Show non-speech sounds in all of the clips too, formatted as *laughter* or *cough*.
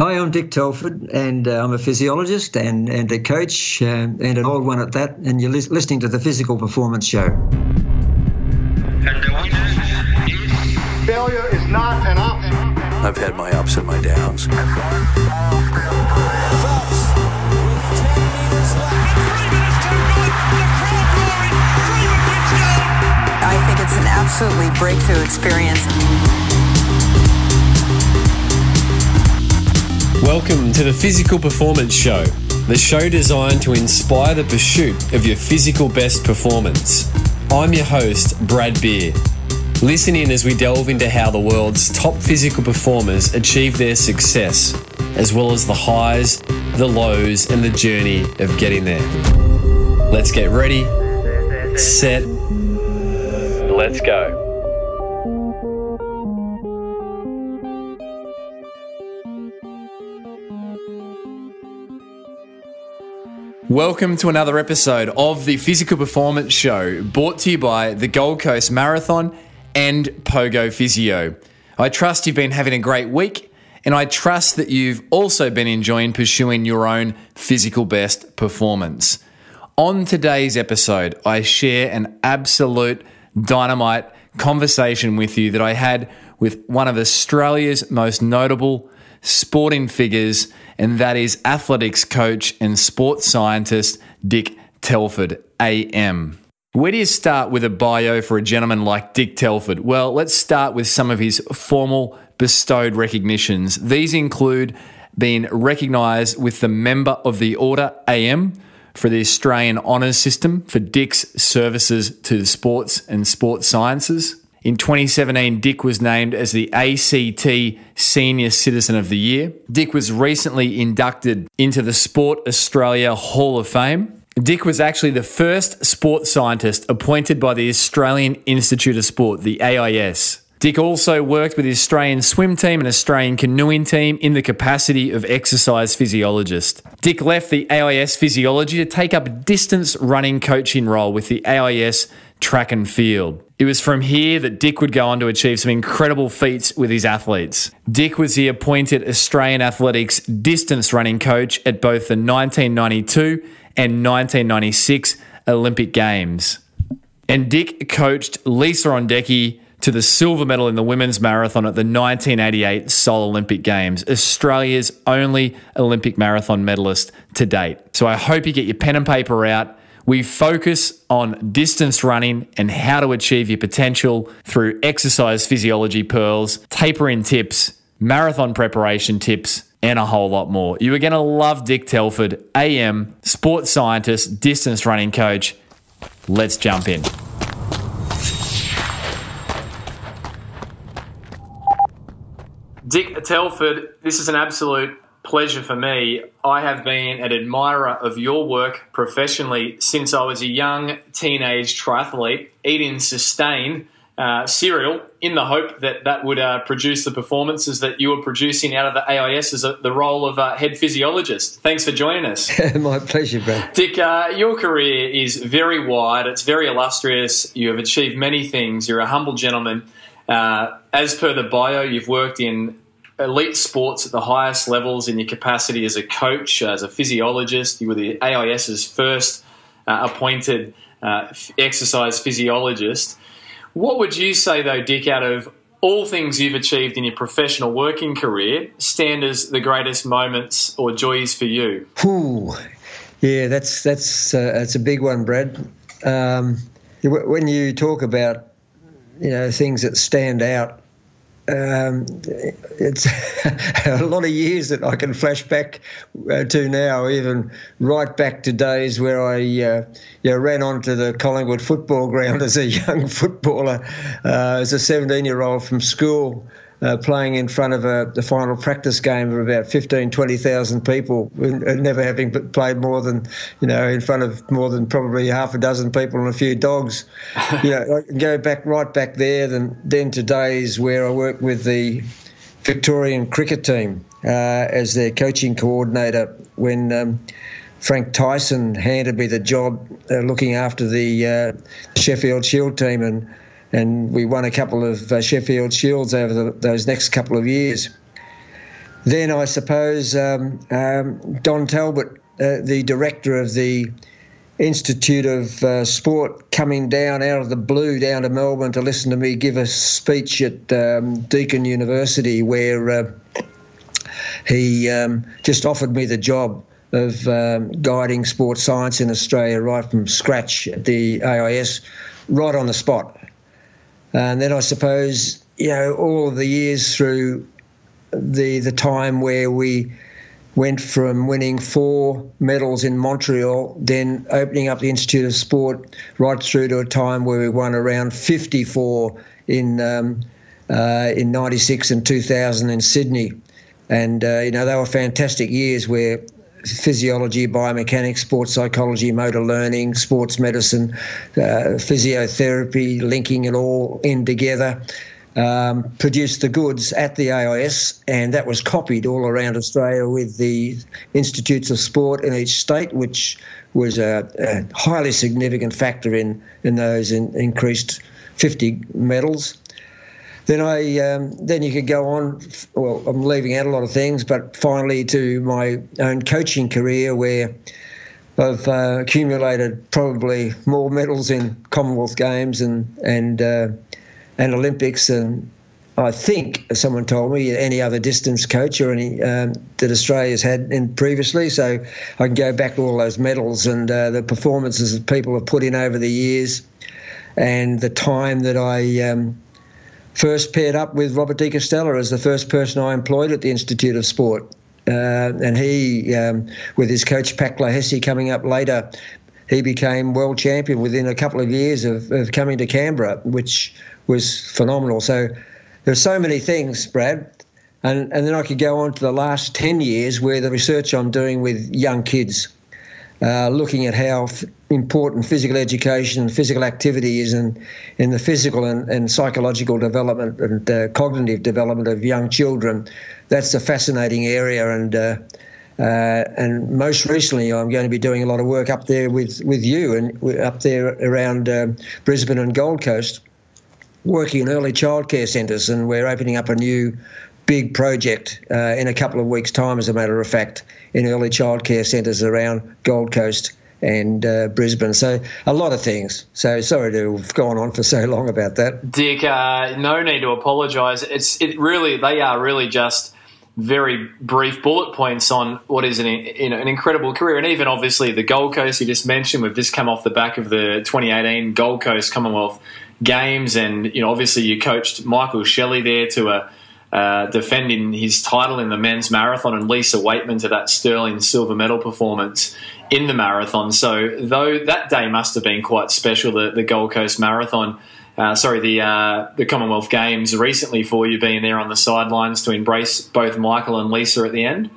Hi, I'm Dick Telford, and uh, I'm a physiologist and, and a coach, uh, and an old one at that. And you're li- listening to the Physical Performance Show. And the winner is. Failure is not an option. I've had my ups and my downs. I think it's an absolutely breakthrough experience. Welcome to the Physical Performance Show, the show designed to inspire the pursuit of your physical best performance. I'm your host, Brad Beer. Listen in as we delve into how the world's top physical performers achieve their success, as well as the highs, the lows, and the journey of getting there. Let's get ready, set, let's go. Welcome to another episode of the Physical Performance Show, brought to you by the Gold Coast Marathon and Pogo Physio. I trust you've been having a great week, and I trust that you've also been enjoying pursuing your own physical best performance. On today's episode, I share an absolute dynamite conversation with you that I had with one of Australia's most notable sporting figures and that is athletics coach and sports scientist Dick Telford, AM. Where do you start with a bio for a gentleman like Dick Telford? Well, let's start with some of his formal bestowed recognitions. These include being recognised with the Member of the Order AM for the Australian Honours System for Dick's services to the sports and sports sciences. In 2017, Dick was named as the ACT Senior Citizen of the Year. Dick was recently inducted into the Sport Australia Hall of Fame. Dick was actually the first sports scientist appointed by the Australian Institute of Sport, the AIS. Dick also worked with the Australian swim team and Australian canoeing team in the capacity of exercise physiologist. Dick left the AIS physiology to take up a distance running coaching role with the AIS track and field. It was from here that Dick would go on to achieve some incredible feats with his athletes. Dick was the appointed Australian Athletics distance running coach at both the 1992 and 1996 Olympic Games. And Dick coached Lisa Ondieki to the silver medal in the women's marathon at the 1988 Seoul Olympic Games, Australia's only Olympic marathon medalist to date. So I hope you get your pen and paper out we focus on distance running and how to achieve your potential through exercise physiology pearls, tapering tips, marathon preparation tips, and a whole lot more. You are going to love Dick Telford, AM, sports scientist, distance running coach. Let's jump in. Dick Telford, this is an absolute pleasure for me. I have been an admirer of your work professionally since I was a young teenage triathlete, eating Sustain uh, cereal in the hope that that would uh, produce the performances that you were producing out of the AIS as a, the role of uh, head physiologist. Thanks for joining us. *laughs* My pleasure, Brad. Dick, uh, your career is very wide. It's very illustrious. You have achieved many things. You're a humble gentleman. Uh, as per the bio, you've worked in elite sports at the highest levels in your capacity as a coach, as a physiologist. You were the AIS's first uh, appointed uh, exercise physiologist. What would you say, though, Dick, out of all things you've achieved in your professional working career, stand as the greatest moments or joys for you? Ooh, yeah, that's that's uh, that's a big one, Brad. Um, when you talk about you know things that stand out um, it's *laughs* a lot of years that I can flash back uh, to now, even right back to days where I uh, you know, ran onto the Collingwood football ground *laughs* as a young footballer, uh, as a 17 year old from school uh, playing in front of a, the final practice game of about 15, 20,000 people, and never having played more than, you know, in front of more than probably half a dozen people and a few dogs. *laughs* you know, I can go back right back there, then, then to days where I worked with the Victorian cricket team uh, as their coaching coordinator when. Um, Frank Tyson handed me the job uh, looking after the uh, Sheffield Shield team, and and we won a couple of uh, Sheffield Shields over the, those next couple of years. then I suppose um, um, Don Talbot, uh, the director of the Institute of uh, Sport, coming down out of the blue down to Melbourne to listen to me give a speech at um, Deakin University, where uh, he um, just offered me the job of um, guiding sports science in Australia right from scratch at the AIS, right on the spot. And then I suppose you know all of the years through the the time where we went from winning four medals in Montreal, then opening up the Institute of Sport, right through to a time where we won around 54 in um, uh, in '96 and 2000 in Sydney, and uh, you know they were fantastic years where physiology, biomechanics, sports psychology, motor learning, sports medicine, uh, physiotherapy, linking it all in together. Um, produced the goods at the AIS, and that was copied all around Australia with the institutes of sport in each state, which was a, a highly significant factor in in those in, increased 50 medals. Then I um, then you could go on. Well, I'm leaving out a lot of things, but finally to my own coaching career where. I've uh, accumulated probably more medals in Commonwealth Games and and uh, and Olympics and I think someone told me any other distance coach or any um, that Australia's had in previously. So I can go back to all those medals and uh, the performances that people have put in over the years, and the time that I um, first paired up with Robert De Castella as the first person I employed at the Institute of Sport. Uh, and he, um, with his coach Pat Hesse coming up later, he became world champion within a couple of years of, of coming to Canberra, which was phenomenal. So there's so many things, Brad. And, and then I could go on to the last 10 years where the research I'm doing with young kids, uh, looking at how important physical education and physical activity is in, in the physical and, and psychological development and uh, cognitive development of young children. That's a fascinating area. And uh, uh, and most recently, I'm going to be doing a lot of work up there with, with you and up there around uh, Brisbane and Gold Coast working in early childcare centres, and we're opening up a new big project uh, in a couple of weeks' time, as a matter of fact, in early childcare centres around Gold Coast and uh, Brisbane. So a lot of things. So sorry to have gone on for so *laughs* long about that. Dick, uh, no need to apologise. It's it really they are really just very brief bullet points on what is an, you know, an incredible career. And even obviously the Gold Coast you just mentioned, we've just come off the back of the 2018 Gold Coast Commonwealth Games. And, you know, obviously you coached Michael Shelley there to a, uh, defending his title in the men's marathon and Lisa Weightman to that sterling silver medal performance in the marathon. So, though that day must have been quite special, the, the Gold Coast Marathon uh, sorry, the uh, the Commonwealth Games recently for you being there on the sidelines to embrace both Michael and Lisa at the end?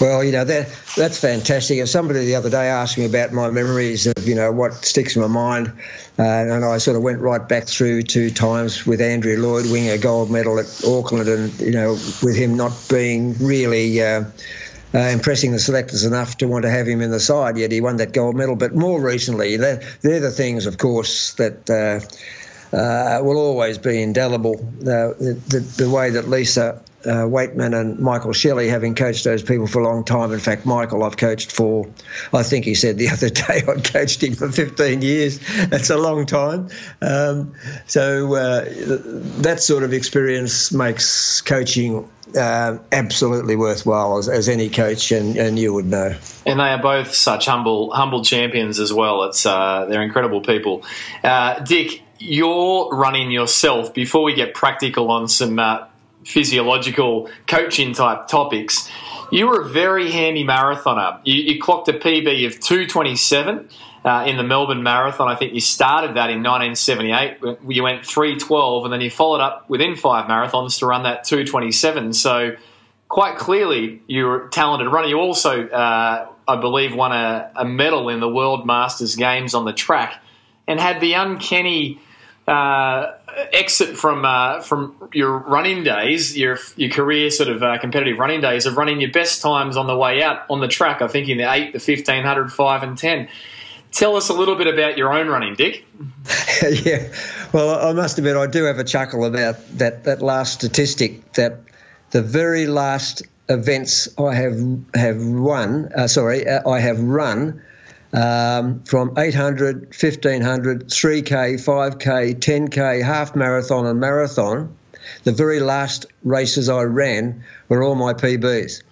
Well, you know that that's fantastic. Somebody the other day asked me about my memories of you know what sticks in my mind, uh, and I sort of went right back through to times with Andrew Lloyd winning a gold medal at Auckland, and you know with him not being really. Uh, uh, impressing the selectors enough to want to have him in the side. Yet he won that gold medal. But more recently, they're, they're the things, of course, that uh, uh, will always be indelible. Uh, the, the, the, way that Lisa uh, Weightman and Michael Shelley, having coached those people for a long time. In fact, Michael, I've coached for, I think he said the *laughs* other day, I've coached him for 15 years. That's a long time. Um, so uh, that sort of experience makes coaching uh, absolutely worthwhile as, as, any coach, and, and you would know. And they are both such humble humble champions as well. It's uh, they're incredible people. Uh, Dick, you're running yourself. Before we get practical on some uh, physiological coaching type topics, you were a very handy marathoner. You, you clocked a PB of 227 uh, in the Melbourne Marathon. I think you started that in 1978. You went 312 and then you followed up within five marathons to run that 227. So, quite clearly, you're a talented runner. You also, uh, I believe, won a, a medal in the World Masters Games on the track and had the uncanny uh, exit from uh, from your running days, your your career sort of uh, competitive running days of running your best times on the way out on the track. I think in the eight, the fifteen hundred, five, and ten. Tell us a little bit about your own running, Dick. *laughs* yeah, well, I must admit I do have a chuckle about that that last statistic that the very last events I have have won. Uh, sorry, uh, I have run um, from 800, 1500, 3k, 5k, 10k, half marathon, and marathon. The very last races I ran were all my PBs.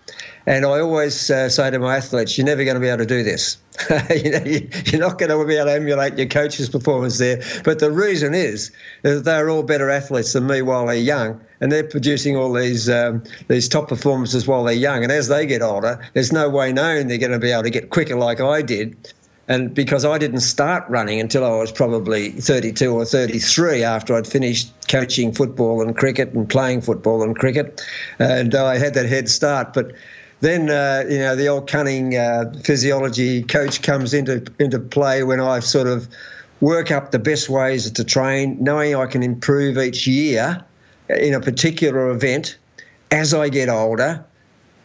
And I always uh, say to my athletes, you're never going to be able to do this. *laughs* you're not going to be able to emulate your coach's performance there. But the reason is that they're all better athletes than me while they're young, and they're producing all these um, these top performances while they're young. And as they get older, there's no way known they're going to be able to get quicker like I did. And because I didn't start running until I was probably 32 or 33 after I'd finished coaching football and cricket and playing football and cricket, and I had that head start. But then uh, you know the old cunning uh, physiology coach comes into into play when I sort of work up the best ways to train, knowing I can improve each year in a particular event as I get older,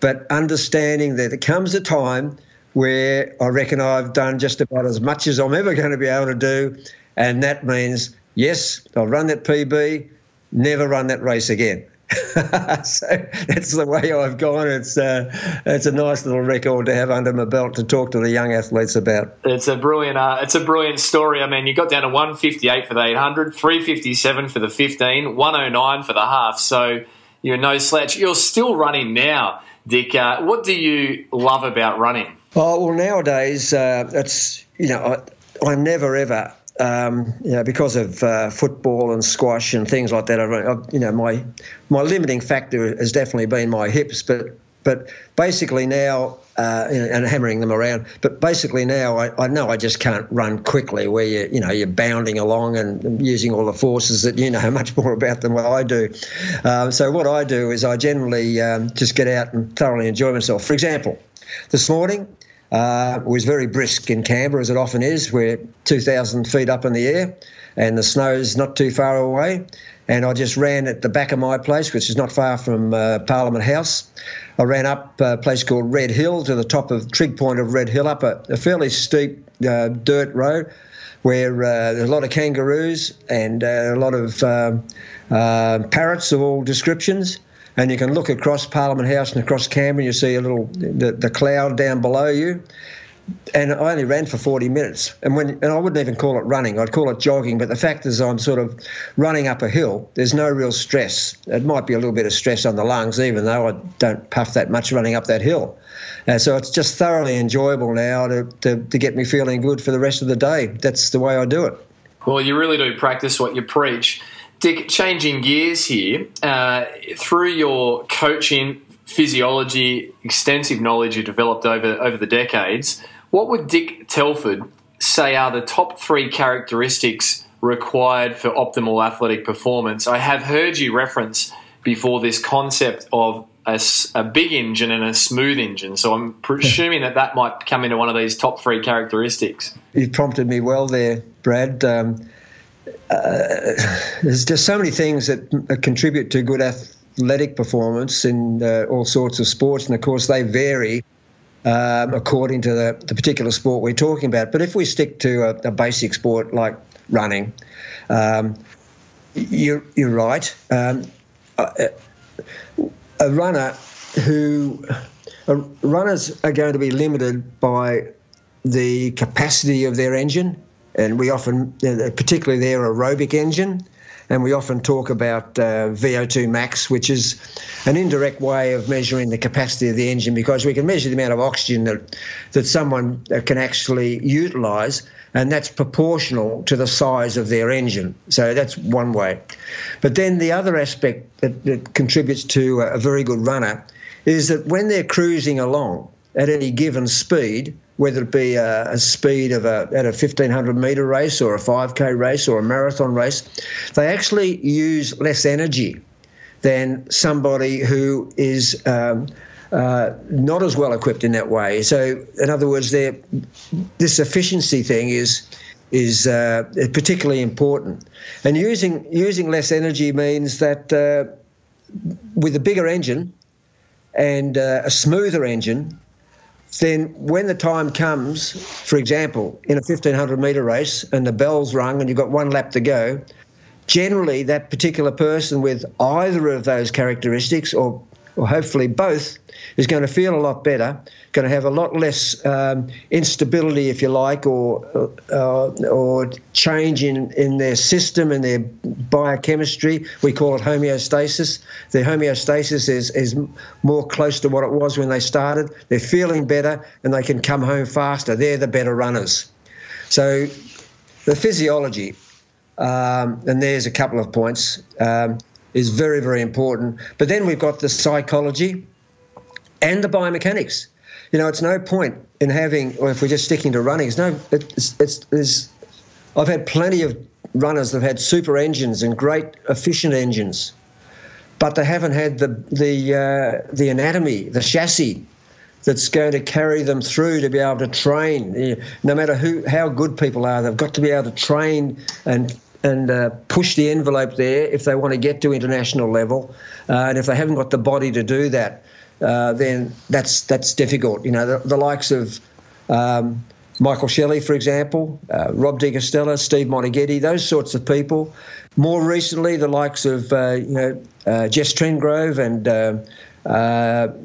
but understanding that there comes a time where I reckon I've done just about as much as I'm ever going to be able to do, and that means yes, I'll run that PB, never run that race again. *laughs* so that's the way I've gone. It's uh, it's a nice little record to have under my belt to talk to the young athletes about. It's a brilliant uh, it's a brilliant story. I mean, you got down to 158 for the 800, 357 for the 15, 109 for the half. So you're no slouch. You're still running now, Dick. Uh, what do you love about running? Oh well, nowadays uh, it's you know I, I never ever um, you know, because of uh, football and squash and things like that, I, you know, my my limiting factor has definitely been my hips. But but basically now, uh, and hammering them around. But basically now, I, I, know I just can't run quickly. Where you you know you're bounding along and using all the forces that you know *laughs* much more about than what I do. Uh, so what I do is I generally um, just get out and thoroughly enjoy myself. For example, this morning uh, was very brisk in Canberra, as it often is. We're 2,000 feet up in the air, and the snow's not too far away. And I just ran at the back of my place, which is not far from uh, Parliament House. I ran up a place called Red Hill to the top of Trig Point of Red Hill, up a, a fairly steep uh, dirt road where uh, there's a lot of kangaroos and uh, a lot of um, uh, parrots of all descriptions and you can look across Parliament House and across Canberra, and you see a little the, the cloud down below you. And I only ran for 40 minutes, and when and I wouldn't even call it running; I'd call it jogging. But the fact is, I'm sort of running up a hill. There's no real stress. It might be a little bit of stress on the lungs, even though I don't puff that much running up that hill. Uh, so it's just thoroughly enjoyable now to, to, to get me feeling good for the rest of the day. That's the way I do it. Well, you really do practice what you preach. Dick, changing gears here, uh, through your coaching, physiology, extensive knowledge you developed over, over the decades, what would Dick Telford say are the top three characteristics required for optimal athletic performance? I have heard you reference before this concept of a, a big engine and a smooth engine, so I'm presuming that that might come into one of these top three characteristics. You prompted me well there, Brad. Um, uh, there's just so many things that contribute to good athletic performance in uh, all sorts of sports, and of course they vary um, according to the, the, particular sport we're talking about. But if we stick to a, a basic sport like running, um, you're, you're right. Um, a, a runner who uh, runners are going to be limited by the capacity of their engine and we often, particularly their aerobic engine, and we often talk about uh, VO2 max, which is an indirect way of measuring the capacity of the engine because we can measure the amount of oxygen that that someone uh, can actually utilise, and that's proportional to the size of their engine. So that's one way. But then the other aspect that, that contributes to a very good runner is that when they're cruising along at any given speed, whether it be a, a speed of a at a 1500 meter race or a 5k race or a marathon race, they actually use less energy than somebody who is um, uh, not as well equipped in that way. So, in other words, this efficiency thing is is uh, particularly important. And using using less energy means that uh, with a bigger engine and uh, a smoother engine, then when the time comes, for example, in a 1500 metre race and the bell's rung and you've got one lap to go, generally that particular person with either of those characteristics or or hopefully both, is going to feel a lot better, going to have a lot less um, instability, if you like, or uh, or change in, in their system and their biochemistry. We call it homeostasis. Their homeostasis is, is more close to what it was when they started. They're feeling better and they can come home faster. They're the better runners. So the physiology, um, and there's a couple of points, um, is very, very important. But then we've got the psychology and the biomechanics. You know, it's no point in having, or if we're just sticking to running, it's no, it's, it's, it's I've had plenty of runners that have had super engines and great efficient engines, but they haven't had the the uh, the anatomy, the chassis that's going to carry them through to be able to train. No matter who how good people are, they've got to be able to train and and uh, push the envelope there if they want to get to international level. Uh, and if they haven't got the body to do that, uh, then that's that's difficult. You know, the, the likes of um, Michael Shelley, for example, uh, Rob De Castella, Steve Moneghetti, those sorts of people. More recently, the likes of uh, you know uh, Jess Trengove and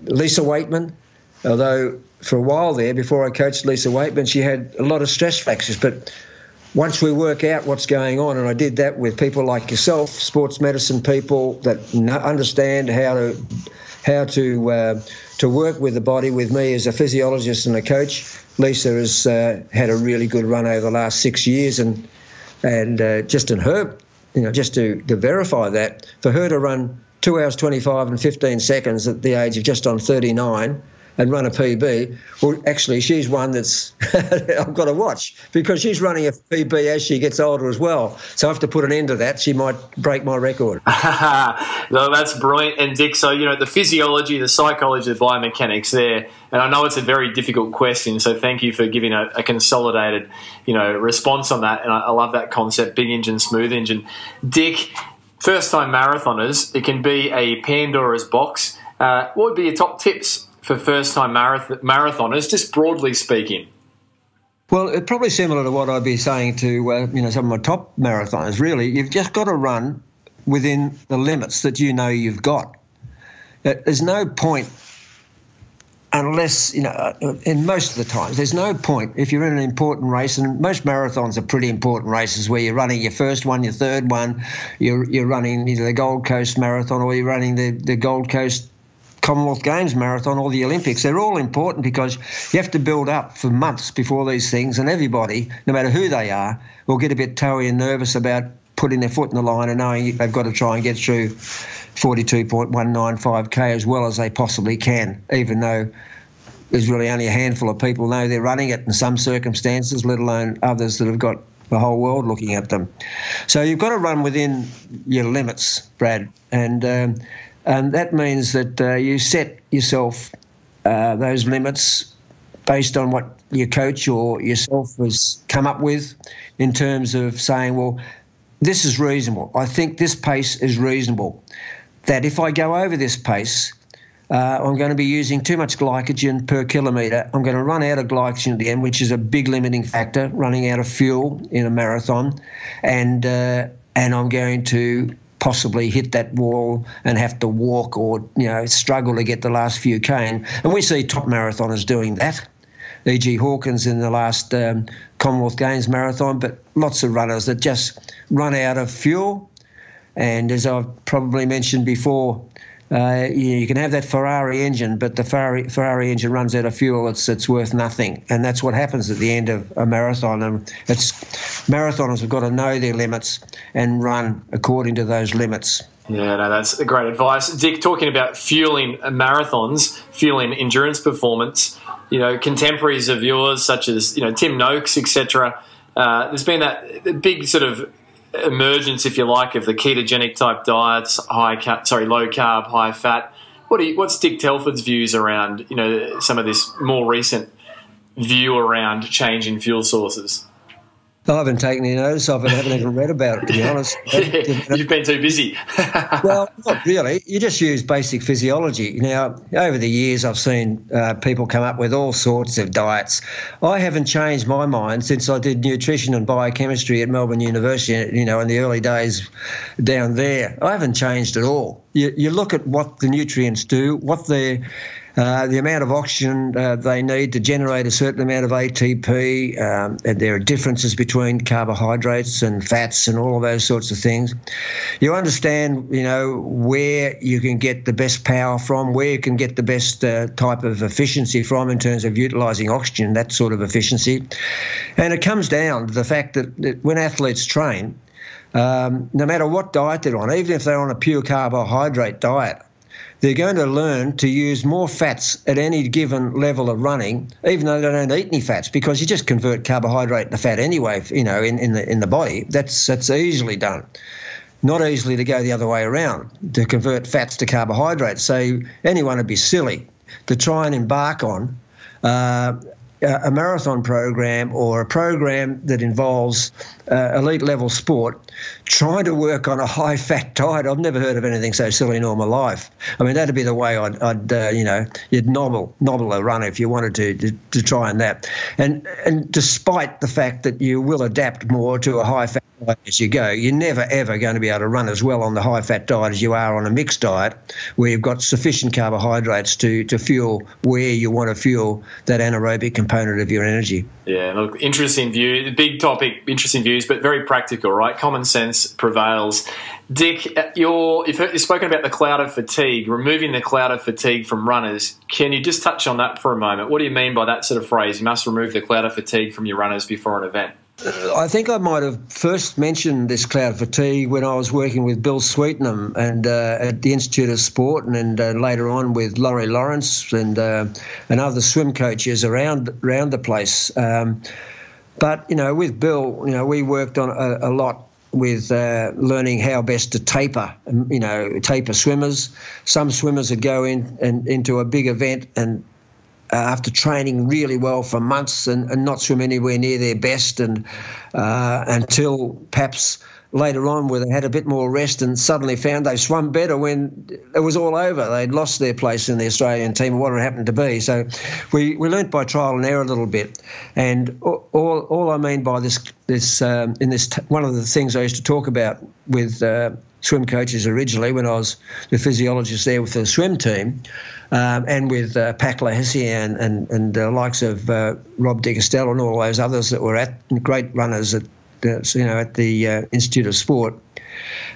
Lisa Weightman. Although for a while there, before I coached Lisa Weightman, she had a lot of stress fractures, but once we work out what's going on, and I did that with people like yourself, sports medicine people that understand how to how to uh, to work with the body with me as a physiologist and a coach. Lisa has uh, had a really good run over the last six years, and and uh, just in her, you know, just to, to verify that, for her to run two hours twenty five and fifteen seconds at the age of just on thirty nine and run a PB. Well, actually, she's one that's *laughs* I've got to watch because she's running a PB as she gets older as well. So I have to put an end to that. She might break my record. *laughs* no, that's brilliant. And Dick, so you know the physiology, the psychology, the biomechanics there. And I know it's a very difficult question, so thank you for giving a, a consolidated, you know, response on that. And I, I love that concept: big engine, smooth engine. Dick, first-time marathoners, it can be a Pandora's box. Uh, what would be your top tips for first time marath- marathoners, just broadly speaking? Well, it's probably similar to what I'd be saying to uh, you know some of my top marathoners. Really, you've just got to run within the limits that you know you've got. There's no point unless you know uh, in most of the times there's no point if you're in an important race and most marathons are pretty important races where you're running your first one your third one you're you're running the Gold Coast Marathon or you're running the the Gold Coast Commonwealth Games marathon or the Olympics. They're all important because you have to build up for months before these things, and everybody, no matter who they are, will get a bit toey and nervous about putting their foot in the line and knowing they've got to try and get through 42.195k as well as they possibly can, even though there's really only a handful of people know they're running it in some circumstances, let alone others that have got the whole world looking at them. So you've got to run within your limits, Brad, and um, and that means that uh, you set yourself uh, those limits based on what your coach or yourself has come up with in terms of saying, well, this is reasonable. I think this pace is reasonable. That if I go over this pace, uh, I'm going to be using too much glycogen per kilometre. I'm going to run out of glycogen at the end, which is a big limiting factor, running out of fuel in a marathon, and uh, and I'm going to possibly hit that wall and have to walk or you know struggle to get the last few k. And we see top marathoners doing that. E.G. Hawkins in the last um, Commonwealth Games marathon, but lots of runners that just run out of fuel. And as I've probably mentioned before, uh, you, can have that Ferrari engine, but the Ferrari, Ferrari engine runs out of fuel. It's it's worth nothing, and that's what happens at the end of a marathon. And it's marathoners have got to know their limits and run according to those limits. Yeah, no, that's great advice, Dick. Talking about fueling marathons, fueling endurance performance. You know, contemporaries of yours, such as you know Tim Noakes, etc. Uh, there's been that big sort of emergence, if you like, of the ketogenic type diets, high cut, sorry, low carb, high fat. What you, what's Dick Telford's views around you know some of this more recent view around change in fuel sources? I haven't taken any notice of it. I haven't even read about it, to be *laughs* honest. You've been too busy. *laughs* well, not really. You just use basic physiology. Now, over the years, I've seen uh, people come up with all sorts of diets. I haven't changed my mind since I did nutrition and biochemistry at Melbourne University, you know, in the early days down there. I haven't changed at all. You, you look at what the nutrients do, what they're uh, the amount of oxygen uh, they need to generate a certain amount of ATP. Um, and there are differences between carbohydrates and fats and all of those sorts of things. You understand, you know, where you can get the best power from, where you can get the best uh, type of efficiency from in terms of utilizing oxygen, that sort of efficiency. And it comes down to the fact that, that when athletes train, um, no matter what diet they're on, even if they're on a pure carbohydrate diet, they're going to learn to use more fats at any given level of running, even though they don't eat any fats, because you just convert carbohydrate to fat anyway. You know, in, in the in the body, that's that's easily done. Not easily to go the other way around to convert fats to carbohydrates. So anyone would be silly to try and embark on uh, a marathon program or a program that involves uh, elite level sport, trying to work on a high fat diet. I've never heard of anything so silly in all my life. I mean, that'd be the way I'd, I'd uh, you know, you'd nobble, nobble a runner if you wanted to, to, to try and that. And and despite the fact that you will adapt more to a high fat diet as you go. You're never ever going to be able to run as well on the high fat diet as you are on a mixed diet, where you've got sufficient carbohydrates to, to fuel where you want to fuel that anaerobic component of your energy. Yeah, look, interesting view, big topic, interesting views, but very practical, right? Common sense prevails. Dick, you're, you've, you've spoken about the cloud of fatigue, removing the cloud of fatigue from runners. Can you just touch on that for a moment? What do you mean by that sort of phrase? You must remove the cloud of fatigue from your runners before an event. I think I might have first mentioned this cloud fatigue when I was working with Bill Sweetenham and uh, at the Institute of Sport, and, and uh, later on with Laurie Lawrence and uh, and other swim coaches around around the place. Um, but you know, with Bill, you know, we worked on a, a lot with uh, learning how best to taper, um, you know, taper swimmers. Some swimmers would go in and into a big event and uh, after training really well for months and, and, not swim anywhere near their best, and uh, until perhaps later on where they had a bit more rest and suddenly found they swum better when it was all over. They'd lost their place in the Australian team, what it happened to be. So we, we learnt by trial and error a little bit. And all, all I mean by this, this um, in this, t- one of the things I used to talk about with uh, swim coaches originally when I was the physiologist there with the swim team, um, and with uh, Pat Clohessy and and, the likes of uh, Rob De Castella and all those others that were at great runners at the, you know at the uh, Institute of Sport.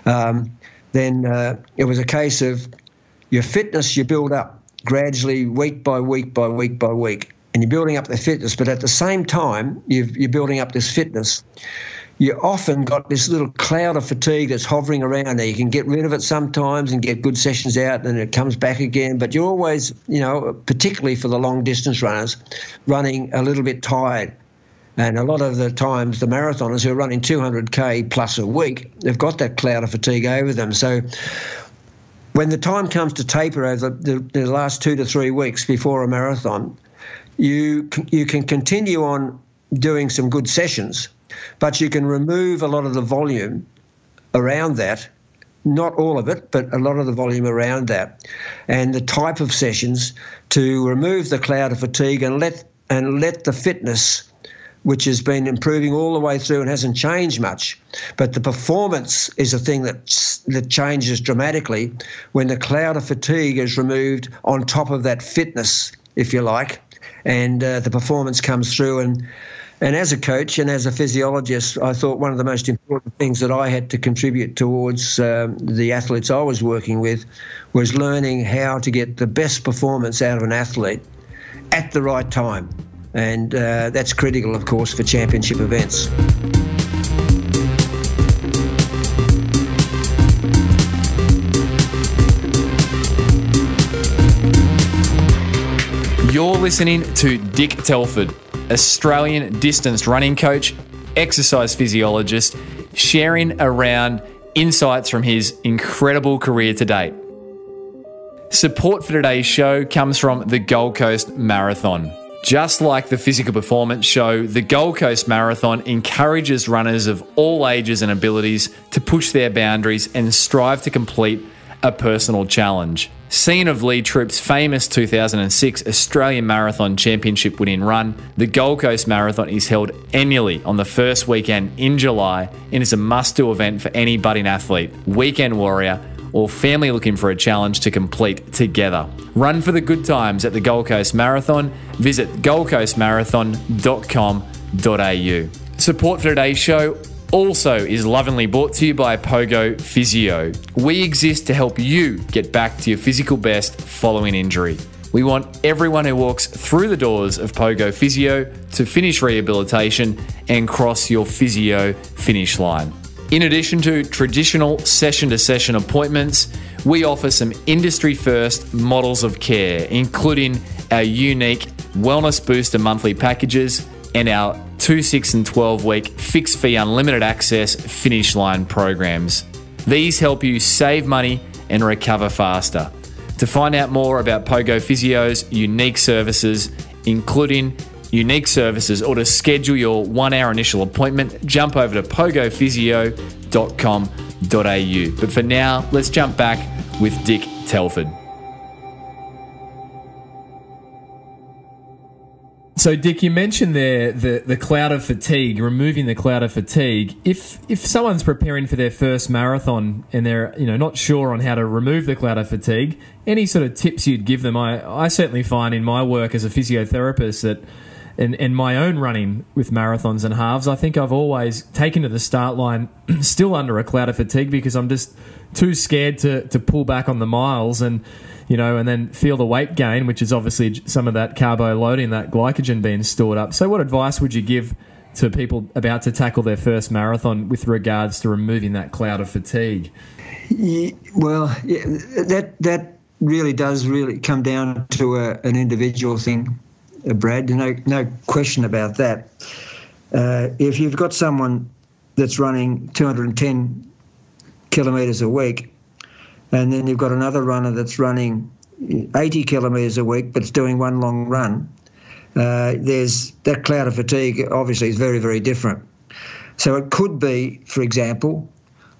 Um, then uh, it was a case of your fitness you build up gradually week by week by week by week and you're building up the fitness but at the same time you are building up this fitness you often got this little cloud of fatigue that's hovering around there. You can get rid of it sometimes and get good sessions out, and then it comes back again. But you're always, you know, particularly for the long distance runners, running a little bit tired. And a lot of the times, the marathoners who are running 200k plus a week, they've got that cloud of fatigue over them. So when the time comes to taper over the, the last two to three weeks before a marathon, you you can continue on doing some good sessions but you can remove a lot of the volume around that. Not all of it, but a lot of the volume around that, and the type of sessions to remove the cloud of fatigue and let and let the fitness which has been improving all the way through and hasn't changed much. But the performance is a thing that that changes dramatically when the cloud of fatigue is removed on top of that fitness, if you like, and uh, the performance comes through. And and as a coach and as a physiologist, I thought one of the most important things that I had to contribute towards um, the athletes I was working with was learning how to get the best performance out of an athlete at the right time. And uh, that's critical, of course, for championship events. You're listening to Dick Telford Australian distance running coach, exercise physiologist, sharing around insights from his incredible career to date. Support for today's show comes from the Gold Coast Marathon. Just like the Physical Performance Show, the Gold Coast Marathon encourages runners of all ages and abilities to push their boundaries and strive to complete a personal challenge. Scene of Lee Troop's famous 2006 Australian Marathon Championship winning run, the Gold Coast Marathon is held annually on the first weekend in July and is a must do event for any budding athlete, weekend warrior, or family looking for a challenge to complete together. Run for the good times at the Gold Coast Marathon. Visit goldcoastmarathon.com.au. Support for today's show also is lovingly brought to you by Pogo Physio. We exist to help you get back to your physical best following injury. We want everyone who walks through the doors of Pogo Physio to finish rehabilitation and cross your physio finish line. In addition to traditional session to session appointments, we offer some industry first models of care, including our unique Wellness Booster monthly packages and our 2, 6, and 12 week fixed fee unlimited access finish line programs. These help you save money and recover faster. To find out more about Pogo Physio's unique services, including unique services, or to schedule your one hour initial appointment, jump over to pogophysio.com.au. But for now, let's jump back with Dick Telford. So, Dick, you mentioned there the, the cloud of fatigue, removing the cloud of fatigue. If if someone's preparing for their first marathon and they're you know not sure on how to remove the cloud of fatigue, any sort of tips you'd give them? I, I certainly find in my work as a physiotherapist that in, in my own running with marathons and halves, I think I've always taken to the start line *clears throat* still under a cloud of fatigue because I'm just too scared to, to pull back on the miles and you know, and then feel the weight gain, which is obviously some of that carbo loading, that glycogen being stored up. So, what advice would you give to people about to tackle their first marathon with regards to removing that cloud of fatigue? Yeah, well, yeah, that that really does really come down to a, an individual thing, Brad. No, no question about that. Uh, if you've got someone that's running 210 kilometres a week and then you've got another runner that's running 80 kilometres a week, but it's doing one long run. Uh, there's that cloud of fatigue. Obviously, is very, very different. So it could be, for example,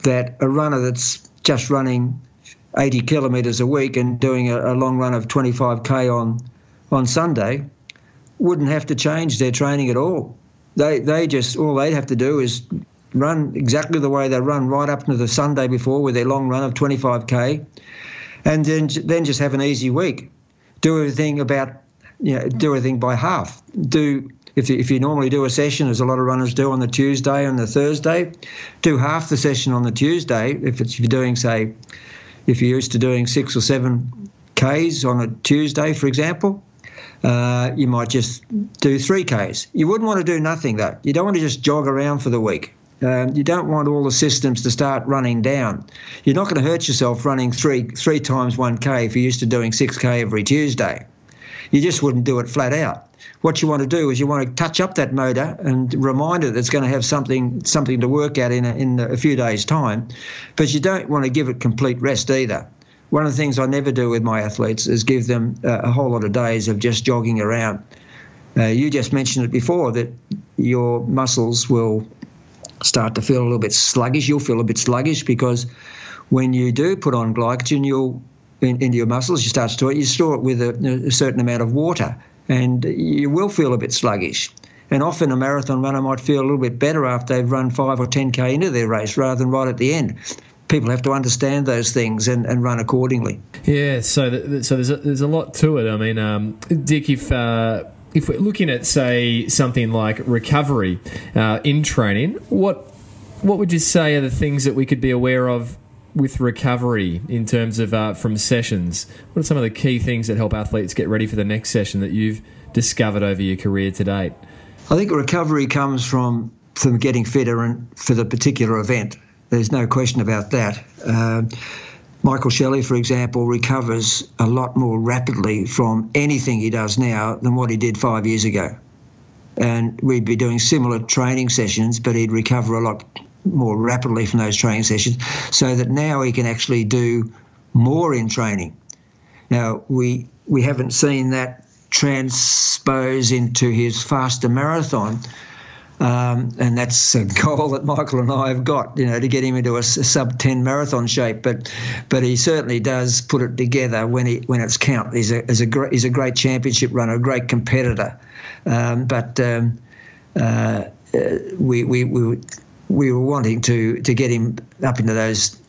that a runner that's just running 80 kilometres a week and doing a, a long run of 25k on on Sunday wouldn't have to change their training at all. They they just all they'd have to do is run exactly the way they run right up to the Sunday before with their long run of 25k, and then then just have an easy week. Do everything about you know do everything by half. Do if you, if you normally do a session, as a lot of runners do on the Tuesday and the Thursday, do half the session on the Tuesday. If it's if you're doing say, if you're used to doing six or seven k's on a Tuesday, for example, uh, you might just do three k's. You wouldn't want to do nothing though. You don't want to just jog around for the week. Um, you don't want all the systems to start running down. You're not going to hurt yourself running three three times 1k if you're used to doing 6k every Tuesday. You just wouldn't do it flat out. What you want to do is you want to touch up that motor and remind it that it's going to have something something to work at in a, in a few days' time, but you don't want to give it complete rest either. One of the things I never do with my athletes is give them a whole lot of days of just jogging around. Uh, you just mentioned it before that your muscles will start to feel a little bit sluggish. You'll feel a bit sluggish because when you do put on glycogen, you'll in, into your muscles, you start to store it. You store it with a, a certain amount of water, and you will feel a bit sluggish. And often a marathon runner might feel a little bit better after they've run five or 10k into their race rather than right at the end. People have to understand those things and, and run accordingly. Yeah, so th- so there's a, there's a lot to it. I mean, um, Dick, if uh, if we're looking at say something like recovery uh, in training, what what would you say are the things that we could be aware of with recovery in terms of uh, from sessions? What are some of the key things that help athletes get ready for the next session that you've discovered over your career to date? I think recovery comes from from getting fitter and for the particular event. There's no question about that. Uh, Michael Shelley, for example, recovers a lot more rapidly from anything he does now than what he did five years ago. And we'd be doing similar training sessions, but he'd recover a lot more rapidly from those training sessions so that now he can actually do more in training. Now, we, we haven't seen that transpose into his faster marathon. Um, and that's a *laughs* goal that Michael and I have got, you know, to get him into a, sub ten marathon shape. But but he certainly does put it together when he when it's count. He's a he's a great he's a great championship runner, a great competitor. Um, but um, uh, we, we we we were wanting to to get him up into those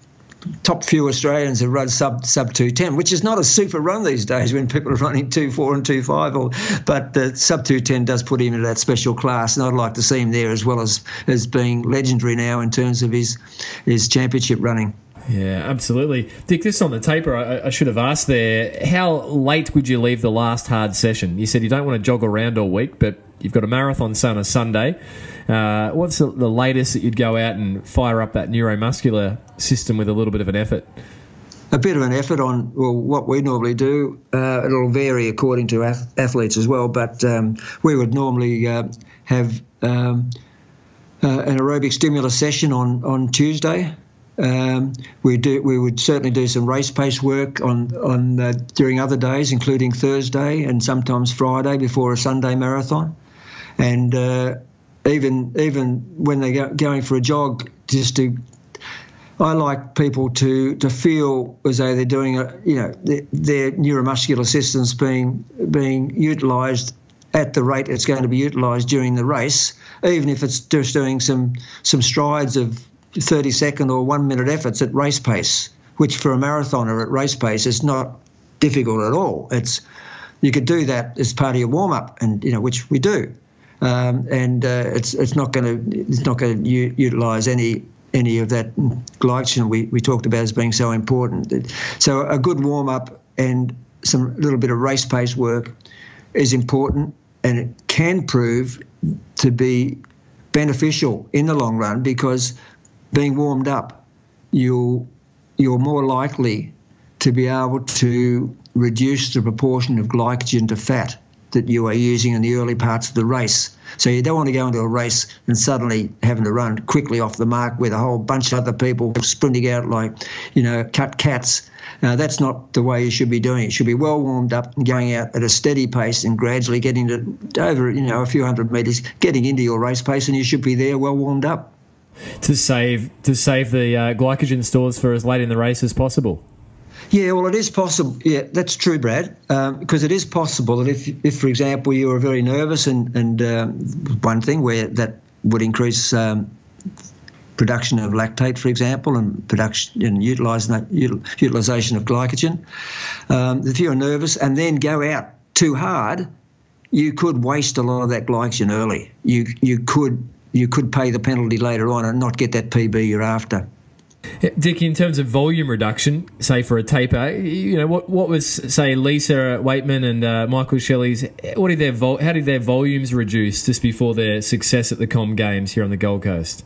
top few Australians have run sub sub two ten, which is not a super run these days when people are running two four and two five. Or, but the sub two ten does put him into that special class, and I'd like to see him there as well as as being legendary now in terms of his his championship running. Yeah, absolutely. Dick, this on the taper, I, I, should have asked there. How late would you leave the last hard session? You said you don't want to jog around all week, but you've got a marathon on a Sunday. Uh, what's the, the, latest that you'd go out and fire up that neuromuscular system with a little bit of an effort? A bit of an effort on well, what we normally do. Uh, it'll vary according to athletes as well, but um, we would normally uh, have um, uh, an aerobic stimulus session on on Tuesday. Um, we do. We would certainly do some race pace work on on during other days, including Thursday and sometimes Friday before a Sunday marathon, and uh, even even when they're going for a jog, just to I like people to to feel as though they're doing a you know their, their neuromuscular systems being being utilised at the rate it's going to be utilised during the race, even if it's just doing some some strides of 30 second or one minute efforts at race pace, which for a marathoner at race pace is not difficult at all. It's you could do that as part of your warm up, and you know which we do um, and uh, it's it's not going to it's not going to u- utilise any any of that glycogen we, we talked about as being so important. So a good warm up and some little bit of race pace work is important, and it can prove to be beneficial in the long run because being warmed up, you'll you're more likely to be able to reduce the proportion of glycogen to fat that you are using in the early parts of the race. So you don't want to go into a race and suddenly having to run quickly off the mark with a whole bunch of other people sprinting out like, you know, cut cats. Uh, that's not the way you should be doing it. You should be well warmed up and going out at a steady pace and gradually getting to over, you know, a few hundred metres, getting into your race pace, and you should be there well warmed up. To save to save the uh, glycogen stores for as late in the race as possible. Yeah, well, it is possible. Yeah, that's true, Brad, um, because it is possible that if, if, for example, you are very nervous, and, and um, one thing where that would increase um, production of lactate, for example, and production and utilizing utilization of glycogen. Um, if you're nervous and then go out too hard, you could waste a lot of that glycogen early. You you could you could pay the penalty later on and not get that PB you're after. Dick, in terms of volume reduction, say for a taper, you know what what was say Lisa Weightman and uh, Michael Shelley's? What did their vol- how did their volumes reduce just before their success at the Com Games here on the Gold Coast?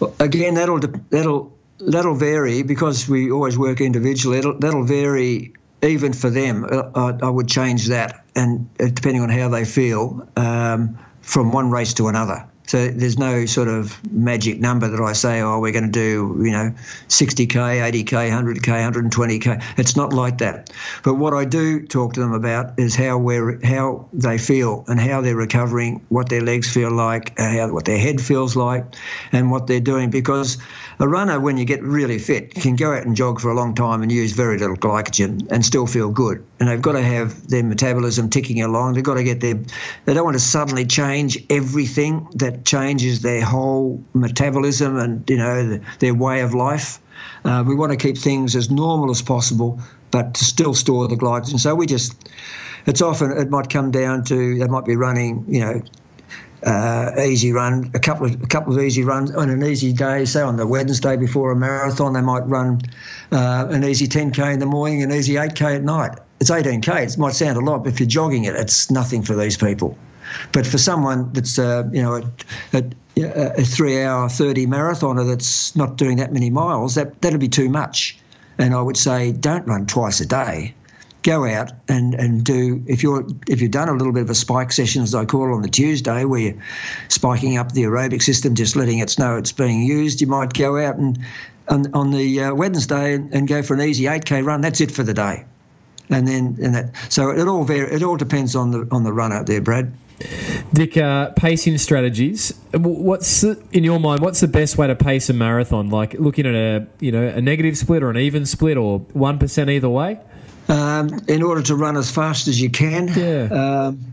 Well, again, that'll that'll that'll vary because we always work individually. It'll, that'll vary even for them. Uh, I, I, would change that, and uh, depending on how they feel, um, from one race to another. So there's no sort of magic number that I say, oh, we're going to do, you know, 60k, 80k, 100k, 120k. It's not like that. But what I do talk to them about is how we're, how they feel and how they're recovering, what their legs feel like, how, what their head feels like, and what they're doing. Because a runner, when you get really fit, can go out and jog for a long time and use very little glycogen and still feel good. And they've got to have their metabolism ticking along. They've got to get their, they don't want to suddenly change everything that changes their whole metabolism and, you know, their way of life. Uh, we want to keep things as normal as possible, but to still store the glycogen. So we just, it's often, it might come down to, they might be running, you know, uh, easy run, a couple of a couple of easy runs on an easy day. Say on the Wednesday before a marathon, they might run uh, an easy 10k in the morning, an easy 8k at night. It's 18k. It might sound a lot, but if you're jogging it, it's nothing for these people. But for someone that's uh, you know a, a, a three-hour 30 marathoner that's not doing that many miles, that that'd be too much. And I would say don't run twice a day go out and, and do if you're if you've done a little bit of a spike session as I call it on the Tuesday where you're spiking up the aerobic system, just letting it know it's being used, you might go out and on, on the uh, Wednesday and, and, go for an easy 8k run. That's it for the day. and then and that. So it all var- it all depends on the on the runner there, Brad. Dick, uh, pacing strategies. What's in your mind? What's the best way to pace a marathon? Like looking at a you know a negative split or an even split or one percent either way. Um, in order to run as fast as you can. Yeah. Um,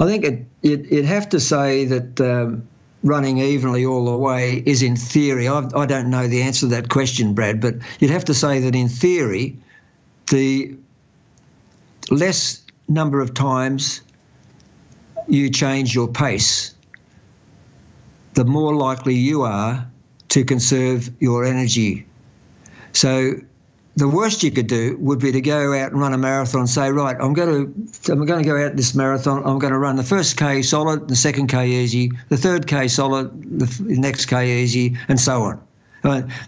I think it, it, would have to say that um, running evenly all the way is, in theory, I've, I do not know the answer to that question, Brad, but you'd have to say that in theory, the less number of times you change your pace, the more likely you are to conserve your energy. So the worst you could do would be to go out and run a marathon and say, right, I'm going to I'm going to go out this marathon. I'm going to run the first K solid, the second K easy, the third K solid, the next K easy, and so on.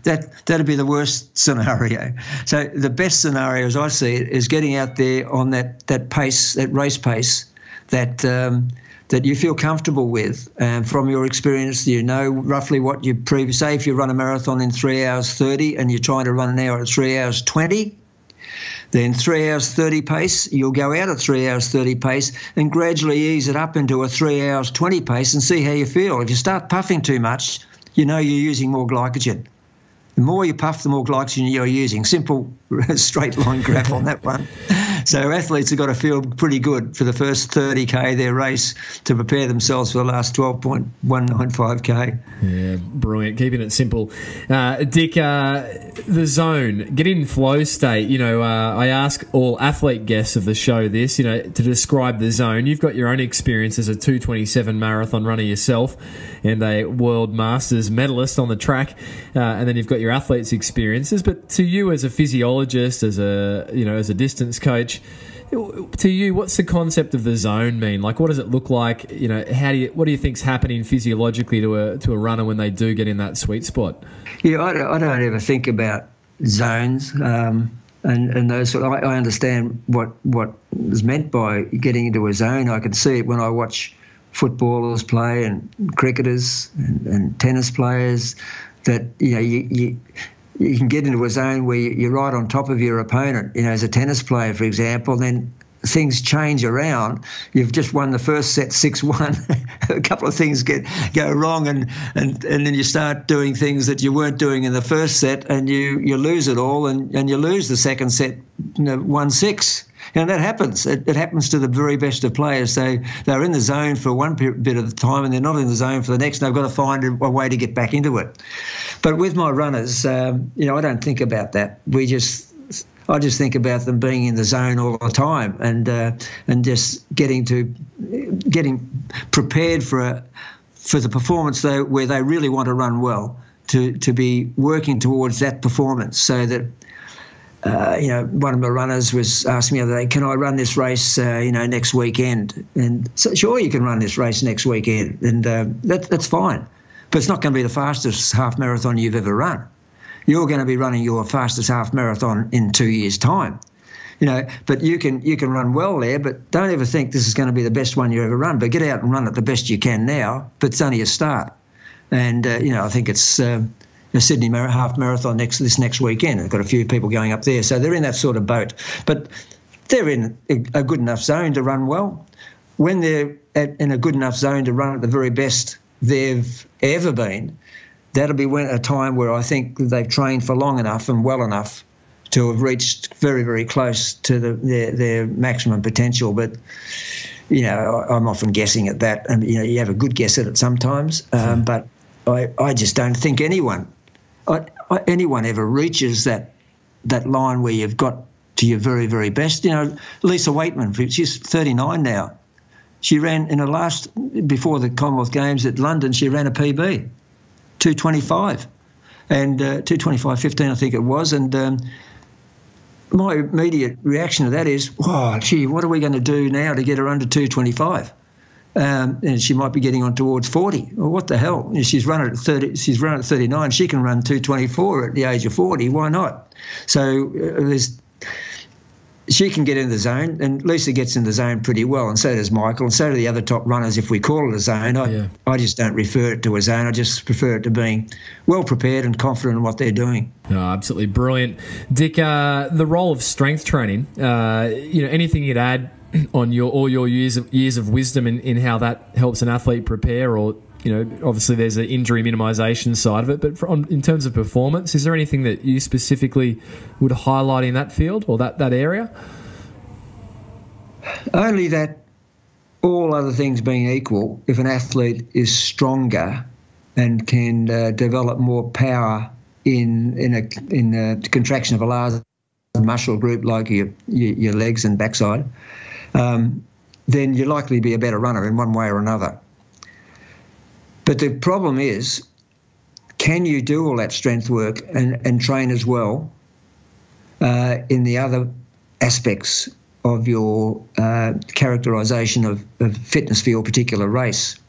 that that'd be the worst *laughs* scenario. So the best scenario, as I see it, is getting out there on that that pace, that race pace, that um, that you feel comfortable with. And from your experience, you know roughly what you previous. Say if you run a marathon in three hours thirty, and you're trying to run an hour at three hours twenty. Then three hours thirty pace, you'll go out at three hours thirty pace and gradually ease it up into a three hours twenty pace and see how you feel. If you start puffing too much, you know you're using more glycogen. The more you puff, the more glycogen you're using. Simple *laughs* straight line graph on that one. *laughs* So athletes have got to feel pretty good for the first 30k their race to prepare themselves for the last 12.195k. Yeah, brilliant. Keeping it simple. Uh, Dick, uh, the zone, get in flow state. You know, uh, I ask all athlete guests of the show this, you know, to describe the zone. You've got your own experience as a 227 marathon runner yourself and a world masters medalist on the track. Uh, and then you've got your athletes' experiences. But to you as a physiologist, as a, you know, as a distance coach, to you, what's the concept of the zone mean? Like, what does it look like? You know, how do you, what do you think's happening physiologically to a to a runner when they do get in that sweet spot? Yeah, I don't, I don't ever think about zones, um, and and those. I, I understand what what is meant by getting into a zone. I can see it when I watch footballers play and cricketers and, and tennis players. That you know, you, you you can get into a zone where you're right on top of your opponent. You know, as a tennis player, for example, then things change around. You've just won the first set six one. *laughs* a couple of things get go wrong, and, and and then you start doing things that you weren't doing in the first set, and you you lose it all, and and you lose the second set, you know, one six. And that happens. It, it, happens to the very best of players. They they're in the zone for one bit of the time, and they're not in the zone for the next. And they've got to find a, a way to get back into it. But with my runners, um, you know, I don't think about that. We just I just think about them being in the zone all the time and uh, and just getting to getting prepared for a, for the performance though, where they really want to run well to to be working towards that performance so that. Uh, you know, one of my runners was asking me the other day, "Can I run this race? Uh, you know, next weekend?" And so, sure, you can run this race next weekend, and uh, that, that's fine. But it's not going to be the fastest half marathon you've ever run. You're going to be running your fastest half marathon in two years' time. You know, but you can you can run well there, but don't ever think this is going to be the best one you ever run. But get out and run it the best you can now. But it's only a start, and uh, you know I think it's uh, the Sydney half marathon next this next weekend. I've got a few people going up there, so they're in that sort of boat. But they're in a good enough zone to run well. When they're at, in a good enough zone to run at the very best they've ever been, that'll be when, a time where I think they've trained for long enough and well enough to have reached very, very close to the, their, their maximum potential. But, you know, I'm often guessing at that. And, you know, you have a good guess at it sometimes. Um, but I, I just don't think anyone, I, I, anyone ever reaches that that line where you've got to your very, very best. You know, Lisa Weightman, she's 39 now. She ran in the last, before the Commonwealth Games at London, she ran a PB, 225, and uh, 225.15, I think it was. And um, my immediate reaction to that is, wow, gee, what are we going to do now to get her under 225? Um, and she might be getting on towards 40. Well, what the hell? She's run at 30. She's run at 39. She can run 224 at the age of 40. Why not? So uh, there's she can get in the zone, and Lisa gets in the zone pretty well, and so does Michael, and so do the other top runners. If we call it a zone, I, Yeah. I just don't refer it to a zone. I just prefer it to being well prepared and confident in what they're doing. Oh, absolutely brilliant, Dick. Uh, the role of strength training. Uh, you know, anything you'd add *clears throat* on your all your years of years of wisdom in, in how that helps an athlete prepare, or you know, obviously there's an injury minimisation side of it, but from, in terms of performance, is there anything that you specifically would highlight in that field or that that area? Only that, all other things being equal, if an athlete is stronger and can uh, develop more power in in a in a contraction of a large muscle group like your your, your legs and backside, um, then you're likely to be a better runner in one way or another. But the problem is, can you do all that strength work and, and train as well uh, in the other aspects of your uh, characterisation of, of fitness for your particular race?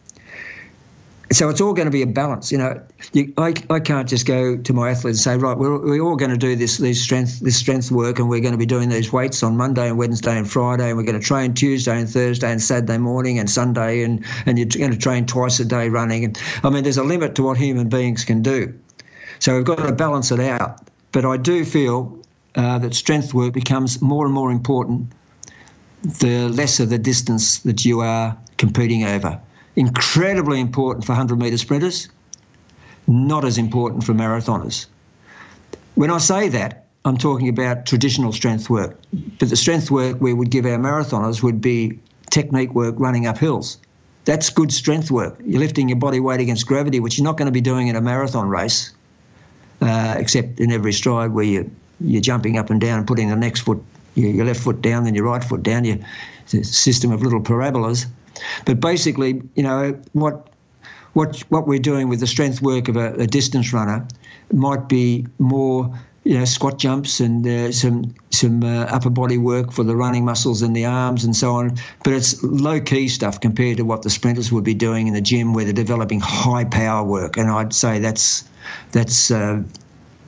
So it's all going to be a balance. You know, you, I, I can't just go to my athletes and say, right, we're, we're all going to do this strength this strength work, and we're going to be doing these weights on Monday and Wednesday and Friday, and we're going to train Tuesday and Thursday and Saturday morning and Sunday, and and you're going to train twice a day running. And I mean, there's a limit to what human beings can do. So we've got to balance it out. But I do feel uh, that strength work becomes more and more important the lesser the distance that you are competing over. Incredibly important for 100 metre sprinters, not as important for marathoners. When I say that, I'm talking about traditional strength work. But the strength work we would give our marathoners would be technique work running up hills. That's good strength work. You're lifting your body weight against gravity, which you're not going to be doing in a marathon race, uh, except in every stride where you, you're jumping up and down and putting the next foot, your, left foot down, then your right foot down, your system of little parabolas. But basically, you know, what what what we're doing with the strength work of a, a distance runner might be more you know squat jumps and uh, some some uh, upper body work for the running muscles and the arms and so on. But it's low key stuff compared to what the sprinters would be doing in the gym where they're developing high power work. And I'd say that's that's uh,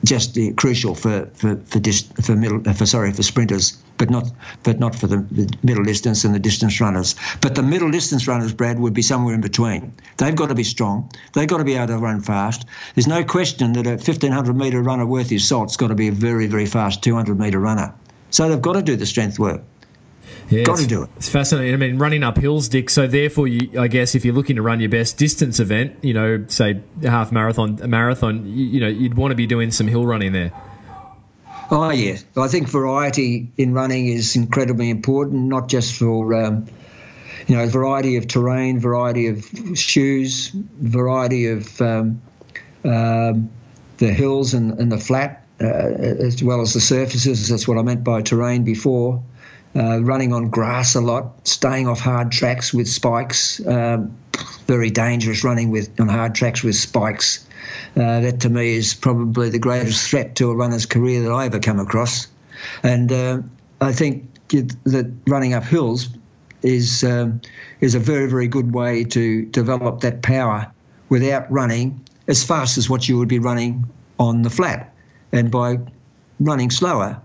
just uh, crucial for for for, dis- for middle uh, for sorry for sprinters, but not but not for the, the middle distance and the distance runners. But the middle distance runners, Brad, would be somewhere in between. They've got to be strong. They've got to be able to run fast. There's no question that a 1500 metre runner worth his salt's got to be a very very fast 200 metre runner. So they've got to do the strength work. Yeah, Got to it's- do it. It's fascinating. I mean, running up hills, Dick. So therefore, you, I guess if you're looking to run your best distance event, you know, say a half marathon, a marathon, you, you know, you'd want to be doing some hill running there. Oh yeah, I think variety in running is incredibly important, not just for um, you know variety of terrain, variety of shoes, variety of um, um, the hills and, and the flat, uh, as well as the surfaces. That's what I meant by terrain before. Uh, running on grass a lot, staying off hard tracks with spikes. Um, very dangerous running with on hard tracks with spikes. Uh, that to me is probably the greatest threat to a runner's career that I ever come across. And uh, I think that running up hills is um, is a very very good way to develop that power without running as fast as what you would be running on the flat. And by running slower,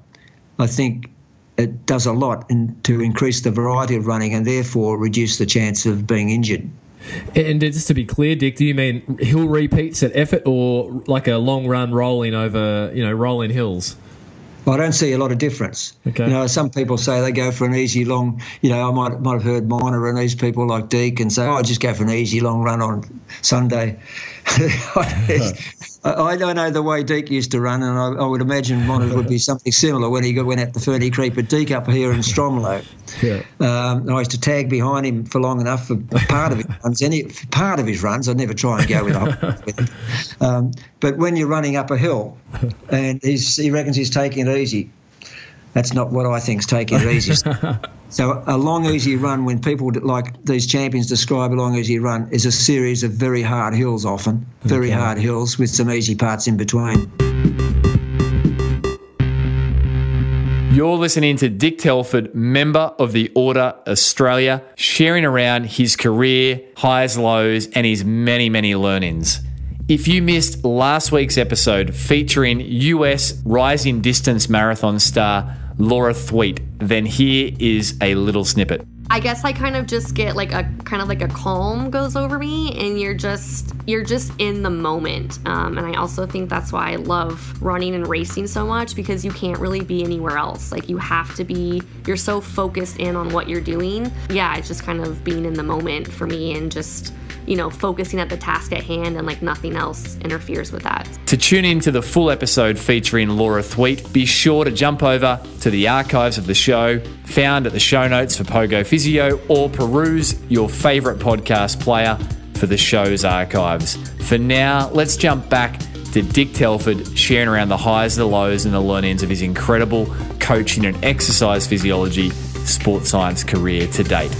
I think it does a lot in, to increase the variety of running and therefore reduce the chance of being injured. And just to be clear, Dick, do you mean hill repeats at effort or like a long run rolling over, you know, rolling hills? I don't see a lot of difference. Okay. You know, some people say they go for an easy long. You know, I might might have heard Minor and these people like Deek and say, "Oh, I just go for an easy long run on Sunday." *laughs* *laughs* I, I don't know the way Deek used to run, and I, I would imagine Minor would be *laughs* something similar when he got, went out the Ferny Creek. But Deek up here in Stromlo, Yeah. um, I used to tag behind him for long enough for part of his *laughs* runs. Any part of his runs, I'd never try and go with, a, with him. *laughs* Um, but when you're running up a hill, and he's, he reckons he's taking it easy, that's not what I think's taking it easy. So a long, easy run, when people like these champions describe a long, easy run, is a series of very hard hills, often very hard hills with some easy parts in between. You're listening to Dick Telford, member of the Order Australia, sharing around his career, highs, lows, and his many, many learnings. If you missed last week's episode featuring US rising distance marathon star Laura Thweatt. Then here is a little snippet. I guess I kind of just get like a kind of like a calm goes over me, and you're just you're just in the moment. Um, and I also think that's why I love running and racing so much because you can't really be anywhere else. Like you have to be you're so focused in on what you're doing. Yeah, it's just kind of being in the moment for me and just you know, focusing at the task at hand and like nothing else interferes with that. To tune in to the full episode featuring Laura Thweatt, be sure to jump over to the archives of the show, found at the show notes for Pogo Physio, or peruse your favourite podcast player for the show's archives. For now, let's jump back to Dick Telford sharing around the highs, the lows, and the learnings of his incredible coaching and exercise physiology sports science career to date.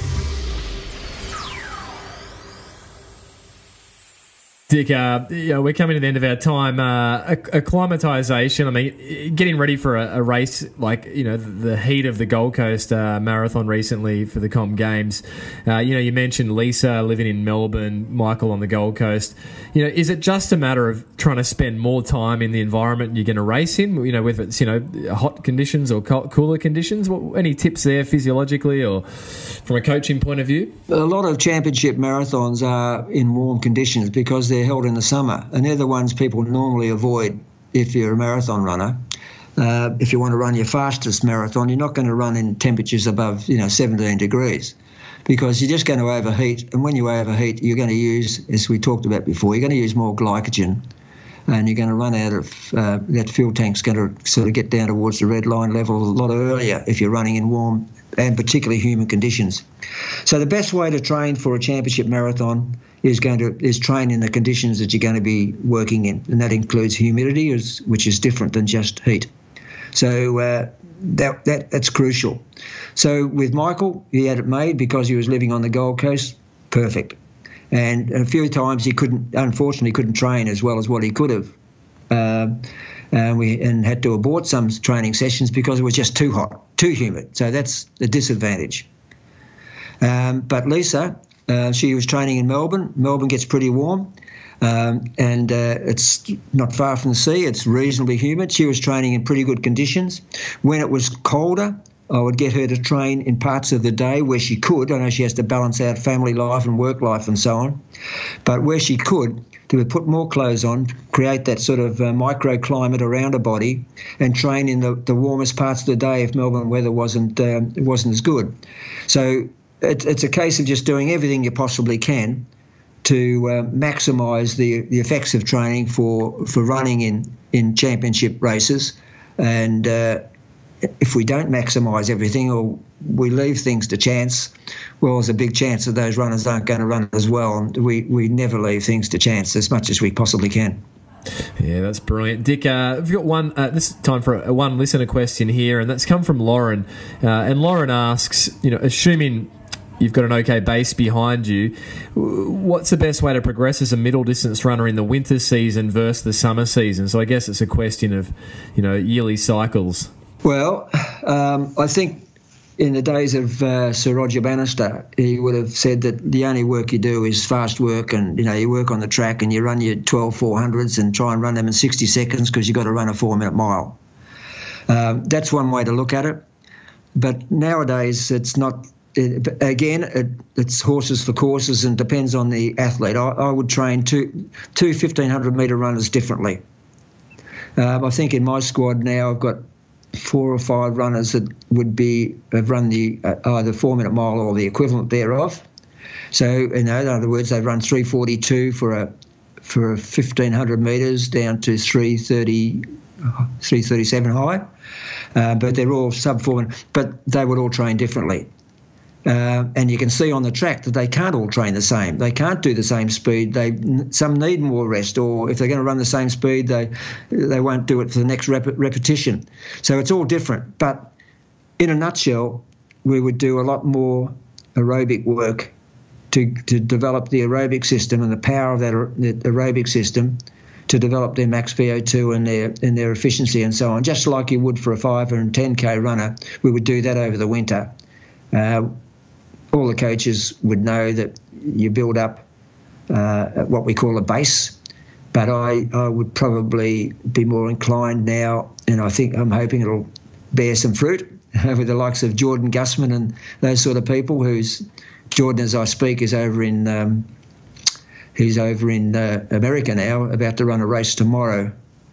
Dick, uh, you know, we're coming to the end of our time. Uh, acclimatization, I mean, getting ready for a, a, race like, you know, the heat of the Gold Coast uh, Marathon recently for the Com Games. Uh, you know, you mentioned Lisa living in Melbourne, Michael on the Gold Coast. You know, is it just a matter of trying to spend more time in the environment you're going to race in, you know, whether it's, you know, hot conditions or cooler conditions? What, any tips there physiologically or from a coaching point of view? A lot of championship marathons are in warm conditions because they're they're held in the summer, and they're the ones people normally avoid if you're a marathon runner. Uh, if you want to run your fastest marathon, you're not going to run in temperatures above you know 17 degrees because you're just going to overheat. And when you overheat, you're going to use, as we talked about before, you're going to use more glycogen and you're going to run out of uh, that fuel tank's going to sort of get down towards the red line level a lot earlier if you're running in warm and particularly humid conditions. So the best way to train for a championship marathon is going to is train in the conditions that you're going to be working in, and that includes humidity, which is different than just heat. So uh, that that that's crucial. So with Michael, he had it made because he was living on the Gold Coast. Perfect. And a few times he couldn't, unfortunately, couldn't train as well as what he could have. Uh, and we and had to abort some training sessions because it was just too hot, too humid. So that's the disadvantage. Um, but Lisa, uh, she was training in Melbourne. Melbourne gets pretty warm. Um, and uh, it's not far from the sea. It's reasonably humid. She was training in pretty good conditions. When it was colder, I would get her to train in parts of the day where she could. I know she has to balance out family life and work life and so on, but where she could, to put more clothes on, create that sort of uh, microclimate around her body, and train in the, the warmest parts of the day if Melbourne weather wasn't um, wasn't as good. So it, it's a case of just doing everything you possibly can to uh, maximise the, the effects of training for, for running in, in championship races. And uh, if we don't maximise everything or we leave things to chance, well, there's a big chance that those runners aren't going to run as well. And we, we never leave things to chance as much as we possibly can. Yeah, that's brilliant, Dick. Uh, I've got one. Uh, this is time for a, one listener question here, and that's come from Lauren. Uh, and Lauren asks, you know, assuming you've got an okay base behind you. What's the best way to progress as a middle distance runner in the winter season versus the summer season? So I guess it's a question of, you know, yearly cycles. Well, um, I think in the days of uh, Sir Roger Bannister, he would have said that the only work you do is fast work, and you know you work on the track and you run your 12 400s and try and run them in 60 seconds because you've got to run a four minute mile. Um, that's one way to look at it. But nowadays, it's not it, again, it, it's horses for courses and depends on the athlete. I, I would train two, two 1500 metre runners differently. Um, I think in my squad now I've got four or five runners that would be have run the uh, either four minute mile or the equivalent thereof. So you know, in other words, they've run 342 for a for a 1500 metres down to 330, 337 high. Uh, but they're all sub four, but they would all train differently. Uh, and you can see on the track that they can't all train the same. They can't do the same speed. They some need more rest, or if they're going to run the same speed, they they won't do it for the next rep- repetition. So it's all different. But in a nutshell, we would do a lot more aerobic work to to develop the aerobic system and the power of that aerobic system to develop their max VO2 and their and their efficiency and so on. Just like you would for a 5 and 10k runner, we would do that over the winter. Uh, all the coaches would know that you build up uh, what we call a base. But I, I would probably be more inclined now, and I think I'm hoping it'll bear some fruit *laughs* with the likes of Jordan Gusman and those sort of people. Who's Jordan, as I speak, is over in um, he's over in uh, America now, about to run a race tomorrow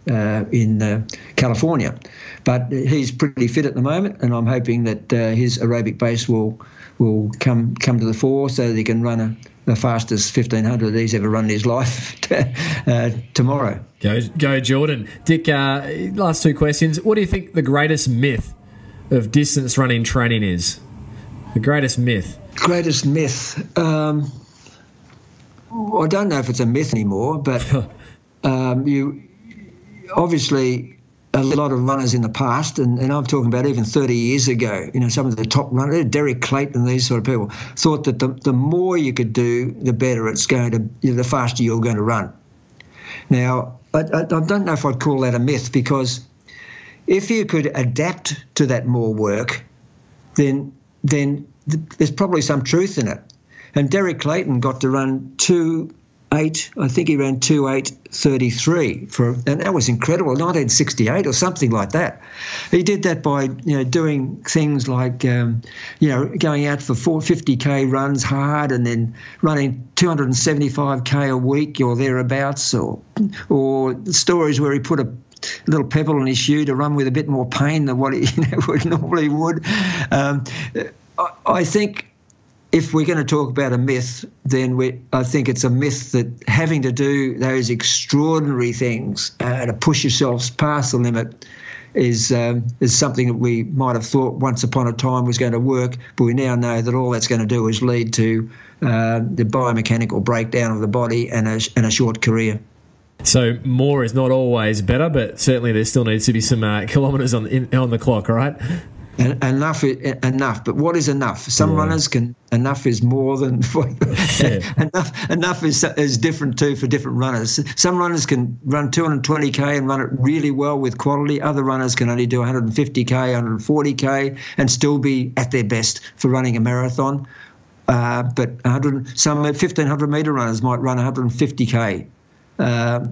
uh, in uh, California. But he's pretty fit at the moment, and I'm hoping that uh, his aerobic base will will come come to the fore so that he can run a, the fastest 1500 he's ever run in his *laughs* life uh, tomorrow. Go, go, Jordan. Dick, uh, last two questions. What do you think the greatest myth of distance running training is? The greatest myth. Greatest myth. Um, I don't know if it's a myth anymore, but *laughs* um, you obviously a lot of runners in the past, and, and, I'm talking about even 30 years ago, you know, some of the top runners, Derek Clayton, these sort of people, thought that the, the more you could do, the better it's going to, you know, the faster you're going to run. Now, I, I, I don't know if I'd call that a myth because if you could adapt to that more work, then then th- there's probably some truth in it. And Derek Clayton got to run two eight. I think he ran two eight thirty three for, and that was incredible. 1968 or something like that. He did that by you know doing things like um, you know going out for 450k runs hard and then running 275k a week or thereabouts, or or stories where he put a little pebble in his shoe to run with a bit more pain than what he *laughs* you know, would normally would. Um, I, I think if we're going to talk about a myth, then we, I think it's a myth that having to do those extraordinary things uh, to push yourselves past the limit is um, is something that we might have thought once upon a time was going to work, but we now know that all that's going to do is lead to uh, the biomechanical breakdown of the body and a, and a short career. So more is not always better, but certainly there still needs to be some uh, kilometres on in, on the clock, right? Enough enough. But what is enough? Some yeah. runners can enough is more than *laughs* yeah. enough enough is is different too for different runners. Some runners can run 220k and run it really well with quality. Other runners can only do 150k 140k and still be at their best for running a marathon. Uh, but 100 some 1500 meter runners might run 150k uh,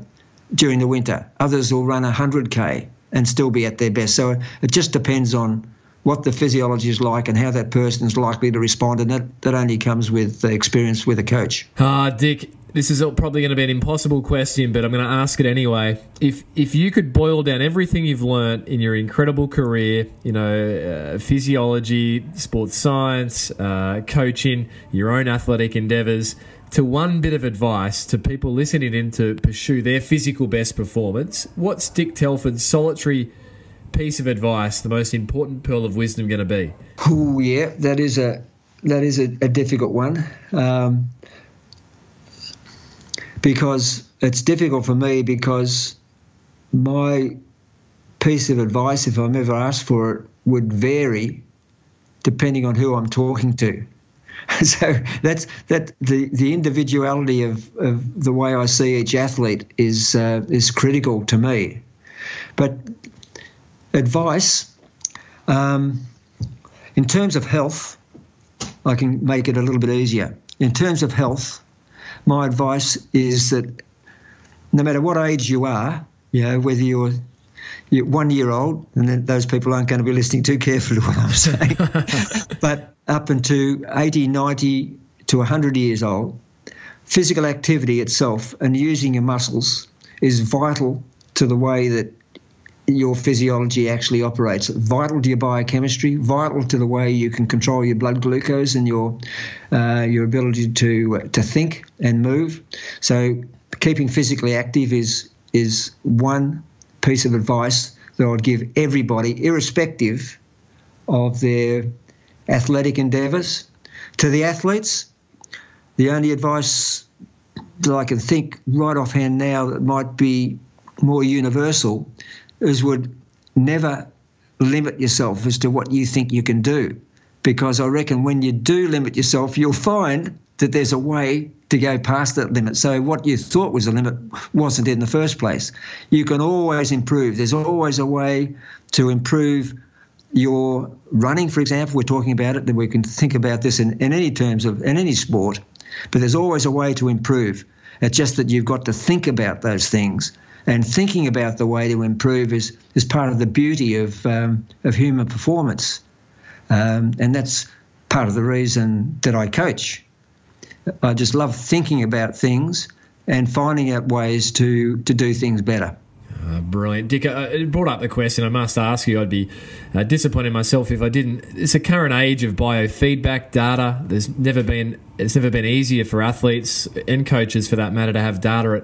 during the winter. Others will run 100k and still be at their best. So it just depends on what the physiology is like and how that person is likely to respond. And that, that only comes with the experience with a coach. Ah, uh, Dick, this is probably going to be an impossible question, but I'm going to ask it anyway. If if you could boil down everything you've learned in your incredible career, you know, uh, physiology, sports science, uh, coaching, your own athletic endeavours, to one bit of advice to people listening in to pursue their physical best performance, what's Dick Telford's solitary piece of advice the most important pearl of wisdom going to be? Oh yeah, that is a that is a, a difficult one um, because it's difficult for me because my piece of advice, if I'm ever asked for it, would vary depending on who I'm talking to. *laughs* so that's that the the individuality of, of the way I see each athlete is uh, is critical to me. But advice um, in terms of health, I can make it a little bit easier. In terms of health, my advice is that no matter what age you are, you know, whether you're, you're one year old, and then those people aren't going to be listening too carefully to what I'm saying, *laughs* but up into 80, 90 to 100 years old, physical activity itself and using your muscles is vital to the way that your physiology actually operates. Vital to your biochemistry, vital to the way you can control your blood glucose and your uh, your ability to to think and move. So keeping physically active is is one piece of advice that I'd give everybody, irrespective of their athletic endeavours. To the athletes, the only advice that I can think right offhand now that might be more universal is would never limit yourself as to what you think you can do. Because I reckon when you do limit yourself, you'll find that there's a way to go past that limit. So what you thought was a limit wasn't in the first place. You can always improve. There's always a way to improve your running, for example. We're talking about it, that we can think about this in, in any terms of in any sport, but there's always a way to improve. It's just that you've got to think about those things and thinking about the way to improve is is part of the beauty of um, of human performance, um, and that's part of the reason that I coach. I just love thinking about things and finding out ways to to do things better. Uh, brilliant. Dick, uh, it brought up the question. I must ask you, I'd be uh, disappointed myself if I didn't. It's a current age of biofeedback data. There's never been it's never been easier for athletes and coaches, for that matter, to have data at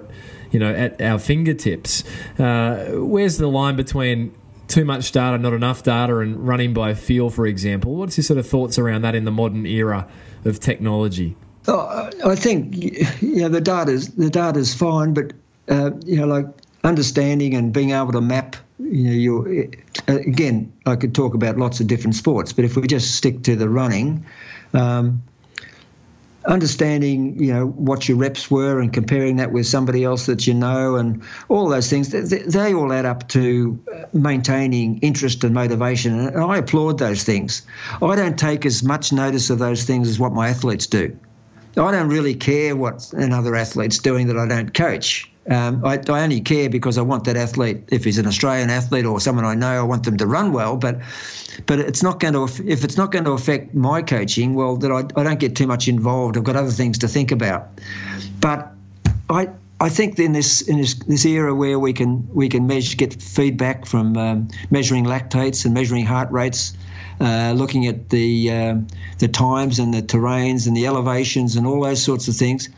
you know at our fingertips. Uh, where's the line between too much data, not enough data, and running by feel, for example? What's your sort of thoughts around that in the modern era of technology? Oh, I think you know the data's the data's fine, but uh, you know like understanding and being able to map. You know, your again, I could talk about lots of different sports, but if we just stick to the running, um, understanding you know what your reps were and comparing that with somebody else that you know and all those things they, they, all add up to uh, maintaining interest and motivation. And I applaud those things. I don't take as much notice of those things as what my athletes do. I don't really care what another athlete's doing that I don't coach um, I, I, only care because I want that athlete, if he's an Australian athlete or someone I know, I want them to run well. But but it's not going to if it's not going to affect my coaching, well, that I, I don't get too much involved. I've got other things to think about. But I I think in this in this, this era where we can we can measure get feedback from um, measuring lactates and measuring heart rates. Uh, looking at the uh, the times and the terrains and the elevations and all those sorts of things,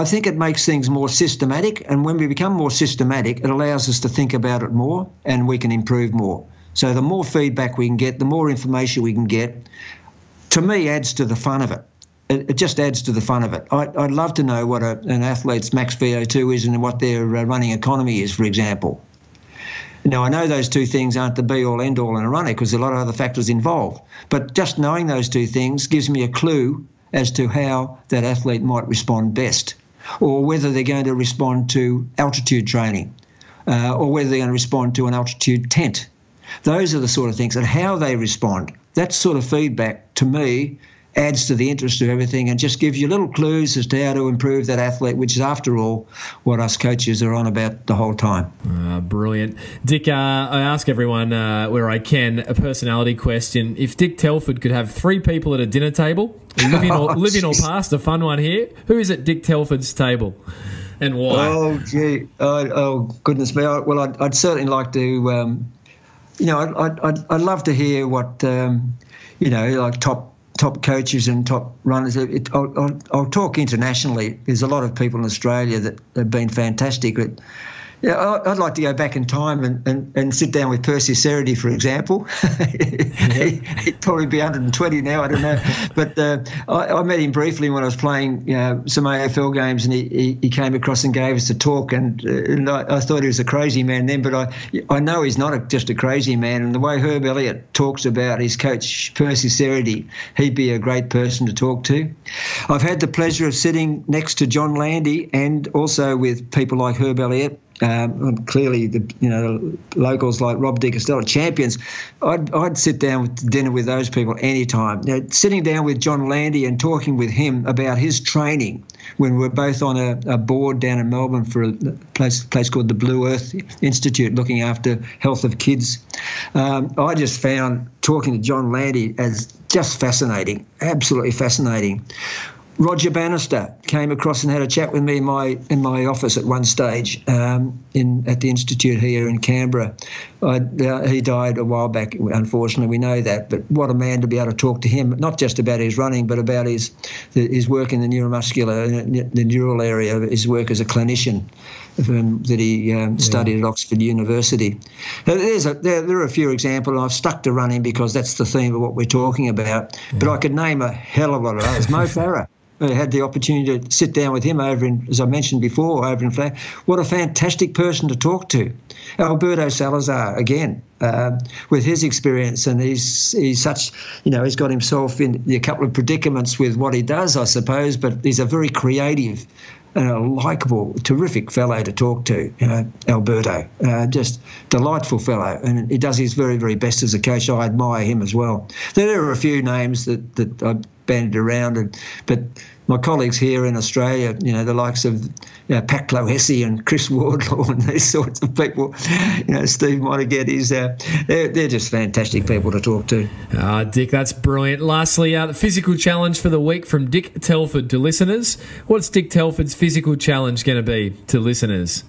I think it makes things more systematic. And when we become more systematic, it allows us to think about it more and we can improve more. So the more feedback we can get, the more information we can get, to me, adds to the fun of it. It, just adds to the fun of it. I, would love to know what a, an athlete's max VO2 is and what their uh, running economy is, for example. Now, I know those two things aren't the be all end all in a runner because there's a lot of other factors involved. But just knowing those two things gives me a clue as to how that athlete might respond best or whether they're going to respond to altitude training, uh, or whether they're going to respond to an altitude tent. Those are the sort of things, and how they respond. That sort of feedback to me adds to the interest of everything and just gives you little clues as to how to improve that athlete, which is, after all, what us coaches are on about the whole time. Uh, brilliant. Dick, uh, I ask everyone uh, where I can a personality question. If Dick Telford could have three people at a dinner table, living, *laughs* or, oh, living or past, a fun one here, who is at Dick Telford's table? And why? Oh, gee. Oh, oh goodness me. Well, I'd, I'd certainly like to, um, you know, I'd, I'd, I'd, love to hear what, um, you know, like top top coaches and top runners. It, I'll, I'll, I'll, talk internationally. There's a lot of people in Australia that have been fantastic. Yeah, I'd like to go back in time and, and, and sit down with Percy Cerutty, for example. *laughs* He'd probably be 120 now, I don't know. But uh, I, I, met him briefly when I was playing you know, some AFL games, and he, he, he, came across and gave us a talk. And, uh, and I, I, thought he was a crazy man then, but I, I know he's not a, just a crazy man. And the way Herb Elliott talks about his coach, Percy Cerutty, he'd be a great person to talk to. I've had the pleasure of sitting next to John Landy and also with people like Herb Elliott um, clearly, the you know locals like Rob De Castella, champions. I'd, I'd sit down with dinner with those people anytime. Now, sitting down with John Landy and talking with him about his training when we are both on a, a, board down in Melbourne for a place place called the Blue Earth Institute, looking after health of kids. Um, I just found talking to John Landy as just fascinating, absolutely fascinating. Roger Bannister came across and had a chat with me in my in my office at one stage um, in at the institute here in Canberra. Uh, he died a while back, unfortunately. We know that, but what a man to be able to talk to him, not just about his running, but about his his work in the neuromuscular, the neural area, his work as a clinician. Um, that he um, studied at Oxford University. Now, there's a, there, there, are a few examples. I've stuck to running because that's the theme of what we're talking about. Yeah. But I could name a hell of a lot of others. Mo Farah. I had the opportunity to sit down with him over in, as I mentioned before, over in Flat. What a fantastic person to talk to. Alberto Salazar, again, uh, with his experience, and he's he's such, you know, he's got himself in a couple of predicaments with what he does, I suppose, but he's a very creative and a likable, terrific fellow to talk to, you know, Alberto. Uh, just delightful fellow, and he does his very, very best as a coach. I admire him as well. There are a few names that, that I bandied around. And but my colleagues here in Australia, you know, the likes of know, Pat Clohessy and Chris *laughs* Wardlaw and these sorts of people, you know, Steve Moneghetti's, uh, they're, they're just fantastic people to talk to. Ah, Dick, that's brilliant. Lastly, uh, the physical challenge for the week from Dick Telford to listeners. What's Dick Telford's physical challenge going to be to listeners?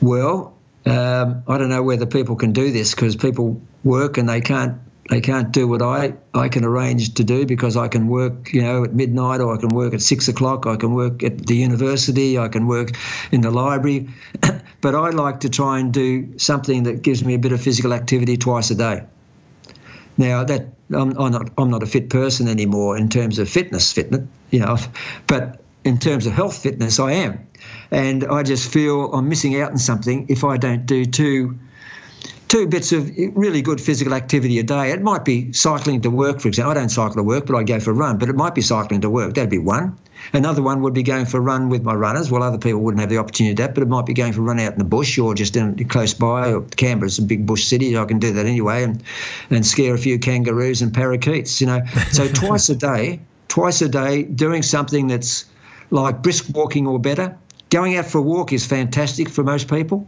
Well, um, I don't know whether people can do this because people work and they can't they can't do what I, I can arrange to do because I can work, you know, at midnight or I can work at six o'clock. I can work at the university. I can work in the library. *coughs* but I like to try and do something that gives me a bit of physical activity twice a day. Now that I'm, I'm not I'm not a fit person anymore in terms of fitness, fitness, you know, *laughs* but in terms of health fitness, I am, and I just feel I'm missing out on something if I don't do two two bits of really good physical activity a day. It might be cycling to work, for example. I don't cycle to work, but I go for a run. But it might be cycling to work. That'd be one. Another one would be going for a run with my runners. Well, other people wouldn't have the opportunity to that, but it might be going for a run out in the bush or just in, close by. Or Canberra's a big bush city. I can do that anyway and, and scare a few kangaroos and parakeets, you know. So *laughs* twice a day, twice a day, doing something that's like brisk walking or better. Going out for a walk is fantastic for most people.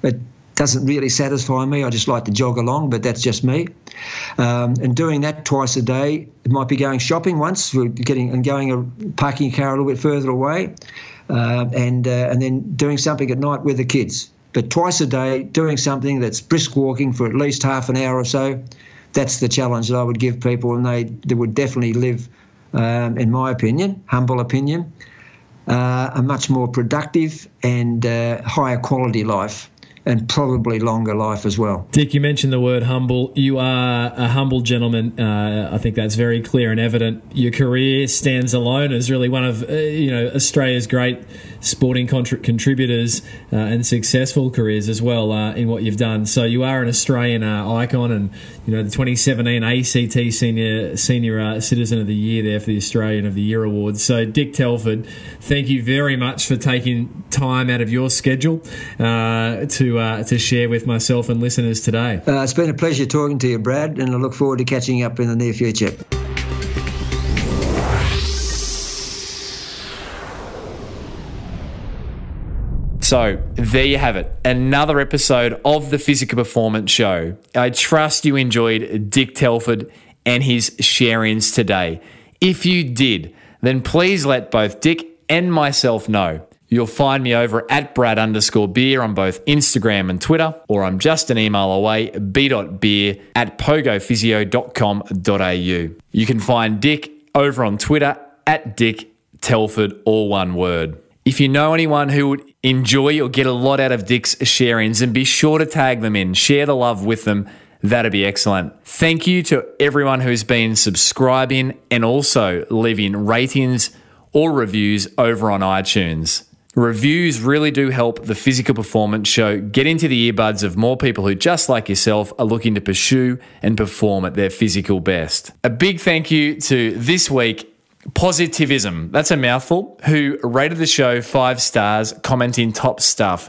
But doesn't really satisfy me. I just like to jog along, but that's just me. Um, and doing that twice a day, it might be going shopping once, getting and going a parking a car a little bit further away, uh, and uh, and then doing something at night with the kids. But twice a day, doing something that's brisk walking for at least half an hour or so. That's the challenge that I would give people, and they, they would definitely live, um, in my opinion, humble opinion, uh, a much more productive and uh, higher quality life and probably longer life as well. Dick, you mentioned the word humble. You are a humble gentleman. Uh, I think that's very clear and evident. Your career stands alone as really one of uh, you know Australia's great sporting contri- contributors uh, and successful careers as well uh, in what you've done. So you are an Australian uh, icon, and you know the 2017 ACT Senior Senior uh, Citizen of the Year there for the Australian of the Year awards. So Dick Telford, thank you very much for taking time out of your schedule to uh, to share with myself and listeners today. It's been a pleasure talking to you, Brad, and I look forward to catching up in the near future. So, there you have it. Another episode of the Physical Performance Show. I trust you enjoyed Dick Telford and his sharings today. If you did, then please let both Dick and myself know. You'll find me over at Brad underscore beer on both Instagram and Twitter, or I'm just an email away, b.beer at pogophysio.com.au. You can find Dick over on Twitter at Dick Telford, all one word. If you know anyone who would enjoy or get a lot out of Dick's sharings, then be sure to tag them in, share the love with them. That'd be excellent. Thank you to everyone who's been subscribing and also leaving ratings or reviews over on iTunes. Reviews really do help the physical performance show get into the earbuds of more people who, just like yourself, are looking to pursue and perform at their physical best. A big thank you to this week Positivism, that's a mouthful, who rated the show five stars, commenting top stuff.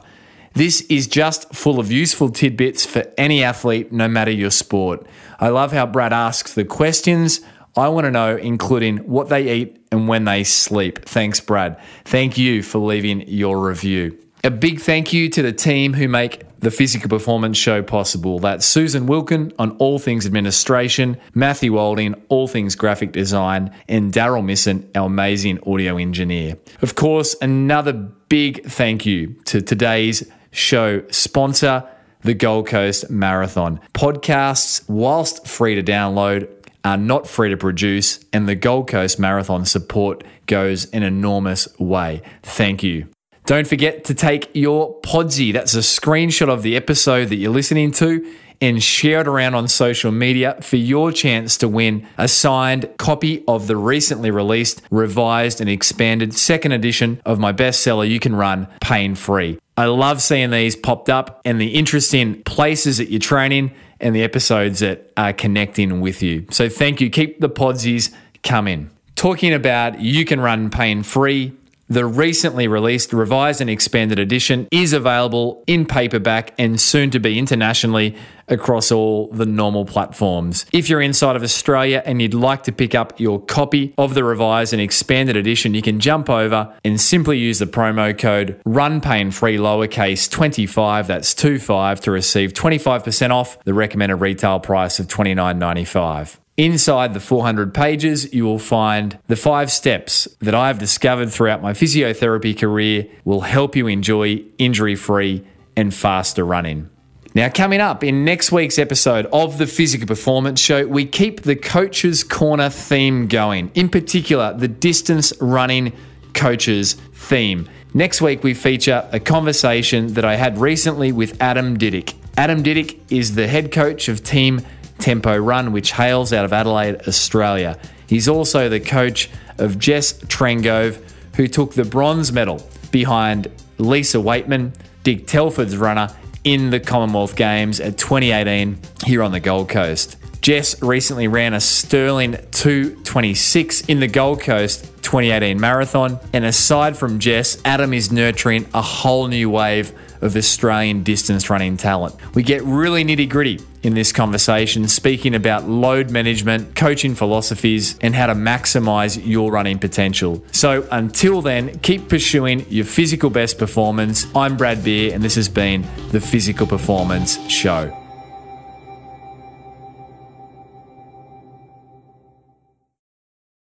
This is just full of useful tidbits for any athlete, no matter your sport. I love how Brad asks the questions, I want to know, including what they eat and when they sleep. Thanks, Brad. Thank you for leaving your review. A big thank you to the team who make the Physical Performance Show possible. That's Susan Wilkin on all things administration, Matthew Walding, all things graphic design, and Daryl Misson, our amazing audio engineer. Of course, another big thank you to today's show sponsor, the Gold Coast Marathon. Podcasts, whilst free to download, are not free to produce, and the Gold Coast Marathon support goes an enormous way. Thank you. Don't forget to take your Podsy, that's a screenshot of the episode that you're listening to, and share it around on social media for your chance to win a signed copy of the recently released, revised, and expanded second edition of my bestseller, You Can Run Pain Free. I love seeing these popped up and the interest in places that you're training and the episodes that are connecting with you. So thank you. Keep the podsies coming. Talking about you can run pain free. The recently released revised and expanded edition is available in paperback and soon to be internationally across all the normal platforms. If you're inside of Australia and you'd like to pick up your copy of the revised and expanded edition, you can jump over and simply use the promo code RUNPAINFREE lowercase 25, that's 25, to receive 25% off the recommended retail price of $29.95. Inside the 400 pages, you will find the five steps that I've discovered throughout my physiotherapy career will help you enjoy injury free and faster running. Now, coming up in next week's episode of the Physical Performance Show, we keep the Coach's Corner theme going, in particular, the distance running coaches theme. Next week, we feature a conversation that I had recently with Adam Didyk. Adam Didyk is the head coach of Team Tempo Run, which hails out of Adelaide, Australia. He's also the coach of Jess Trengove, who took the bronze medal behind Lisa Weightman, Dick Telford's runner, in the Commonwealth Games at 2018 here on the Gold Coast. Jess recently ran a sterling 226 in the Gold Coast 2018 marathon. And aside from Jess, Adam is nurturing a whole new wave of Australian distance running talent. We get really nitty gritty in this conversation, speaking about load management, coaching philosophies, and how to maximize your running potential. So until then, keep pursuing your physical best performance. I'm Brad Beer, and this has been the Physical Performance Show.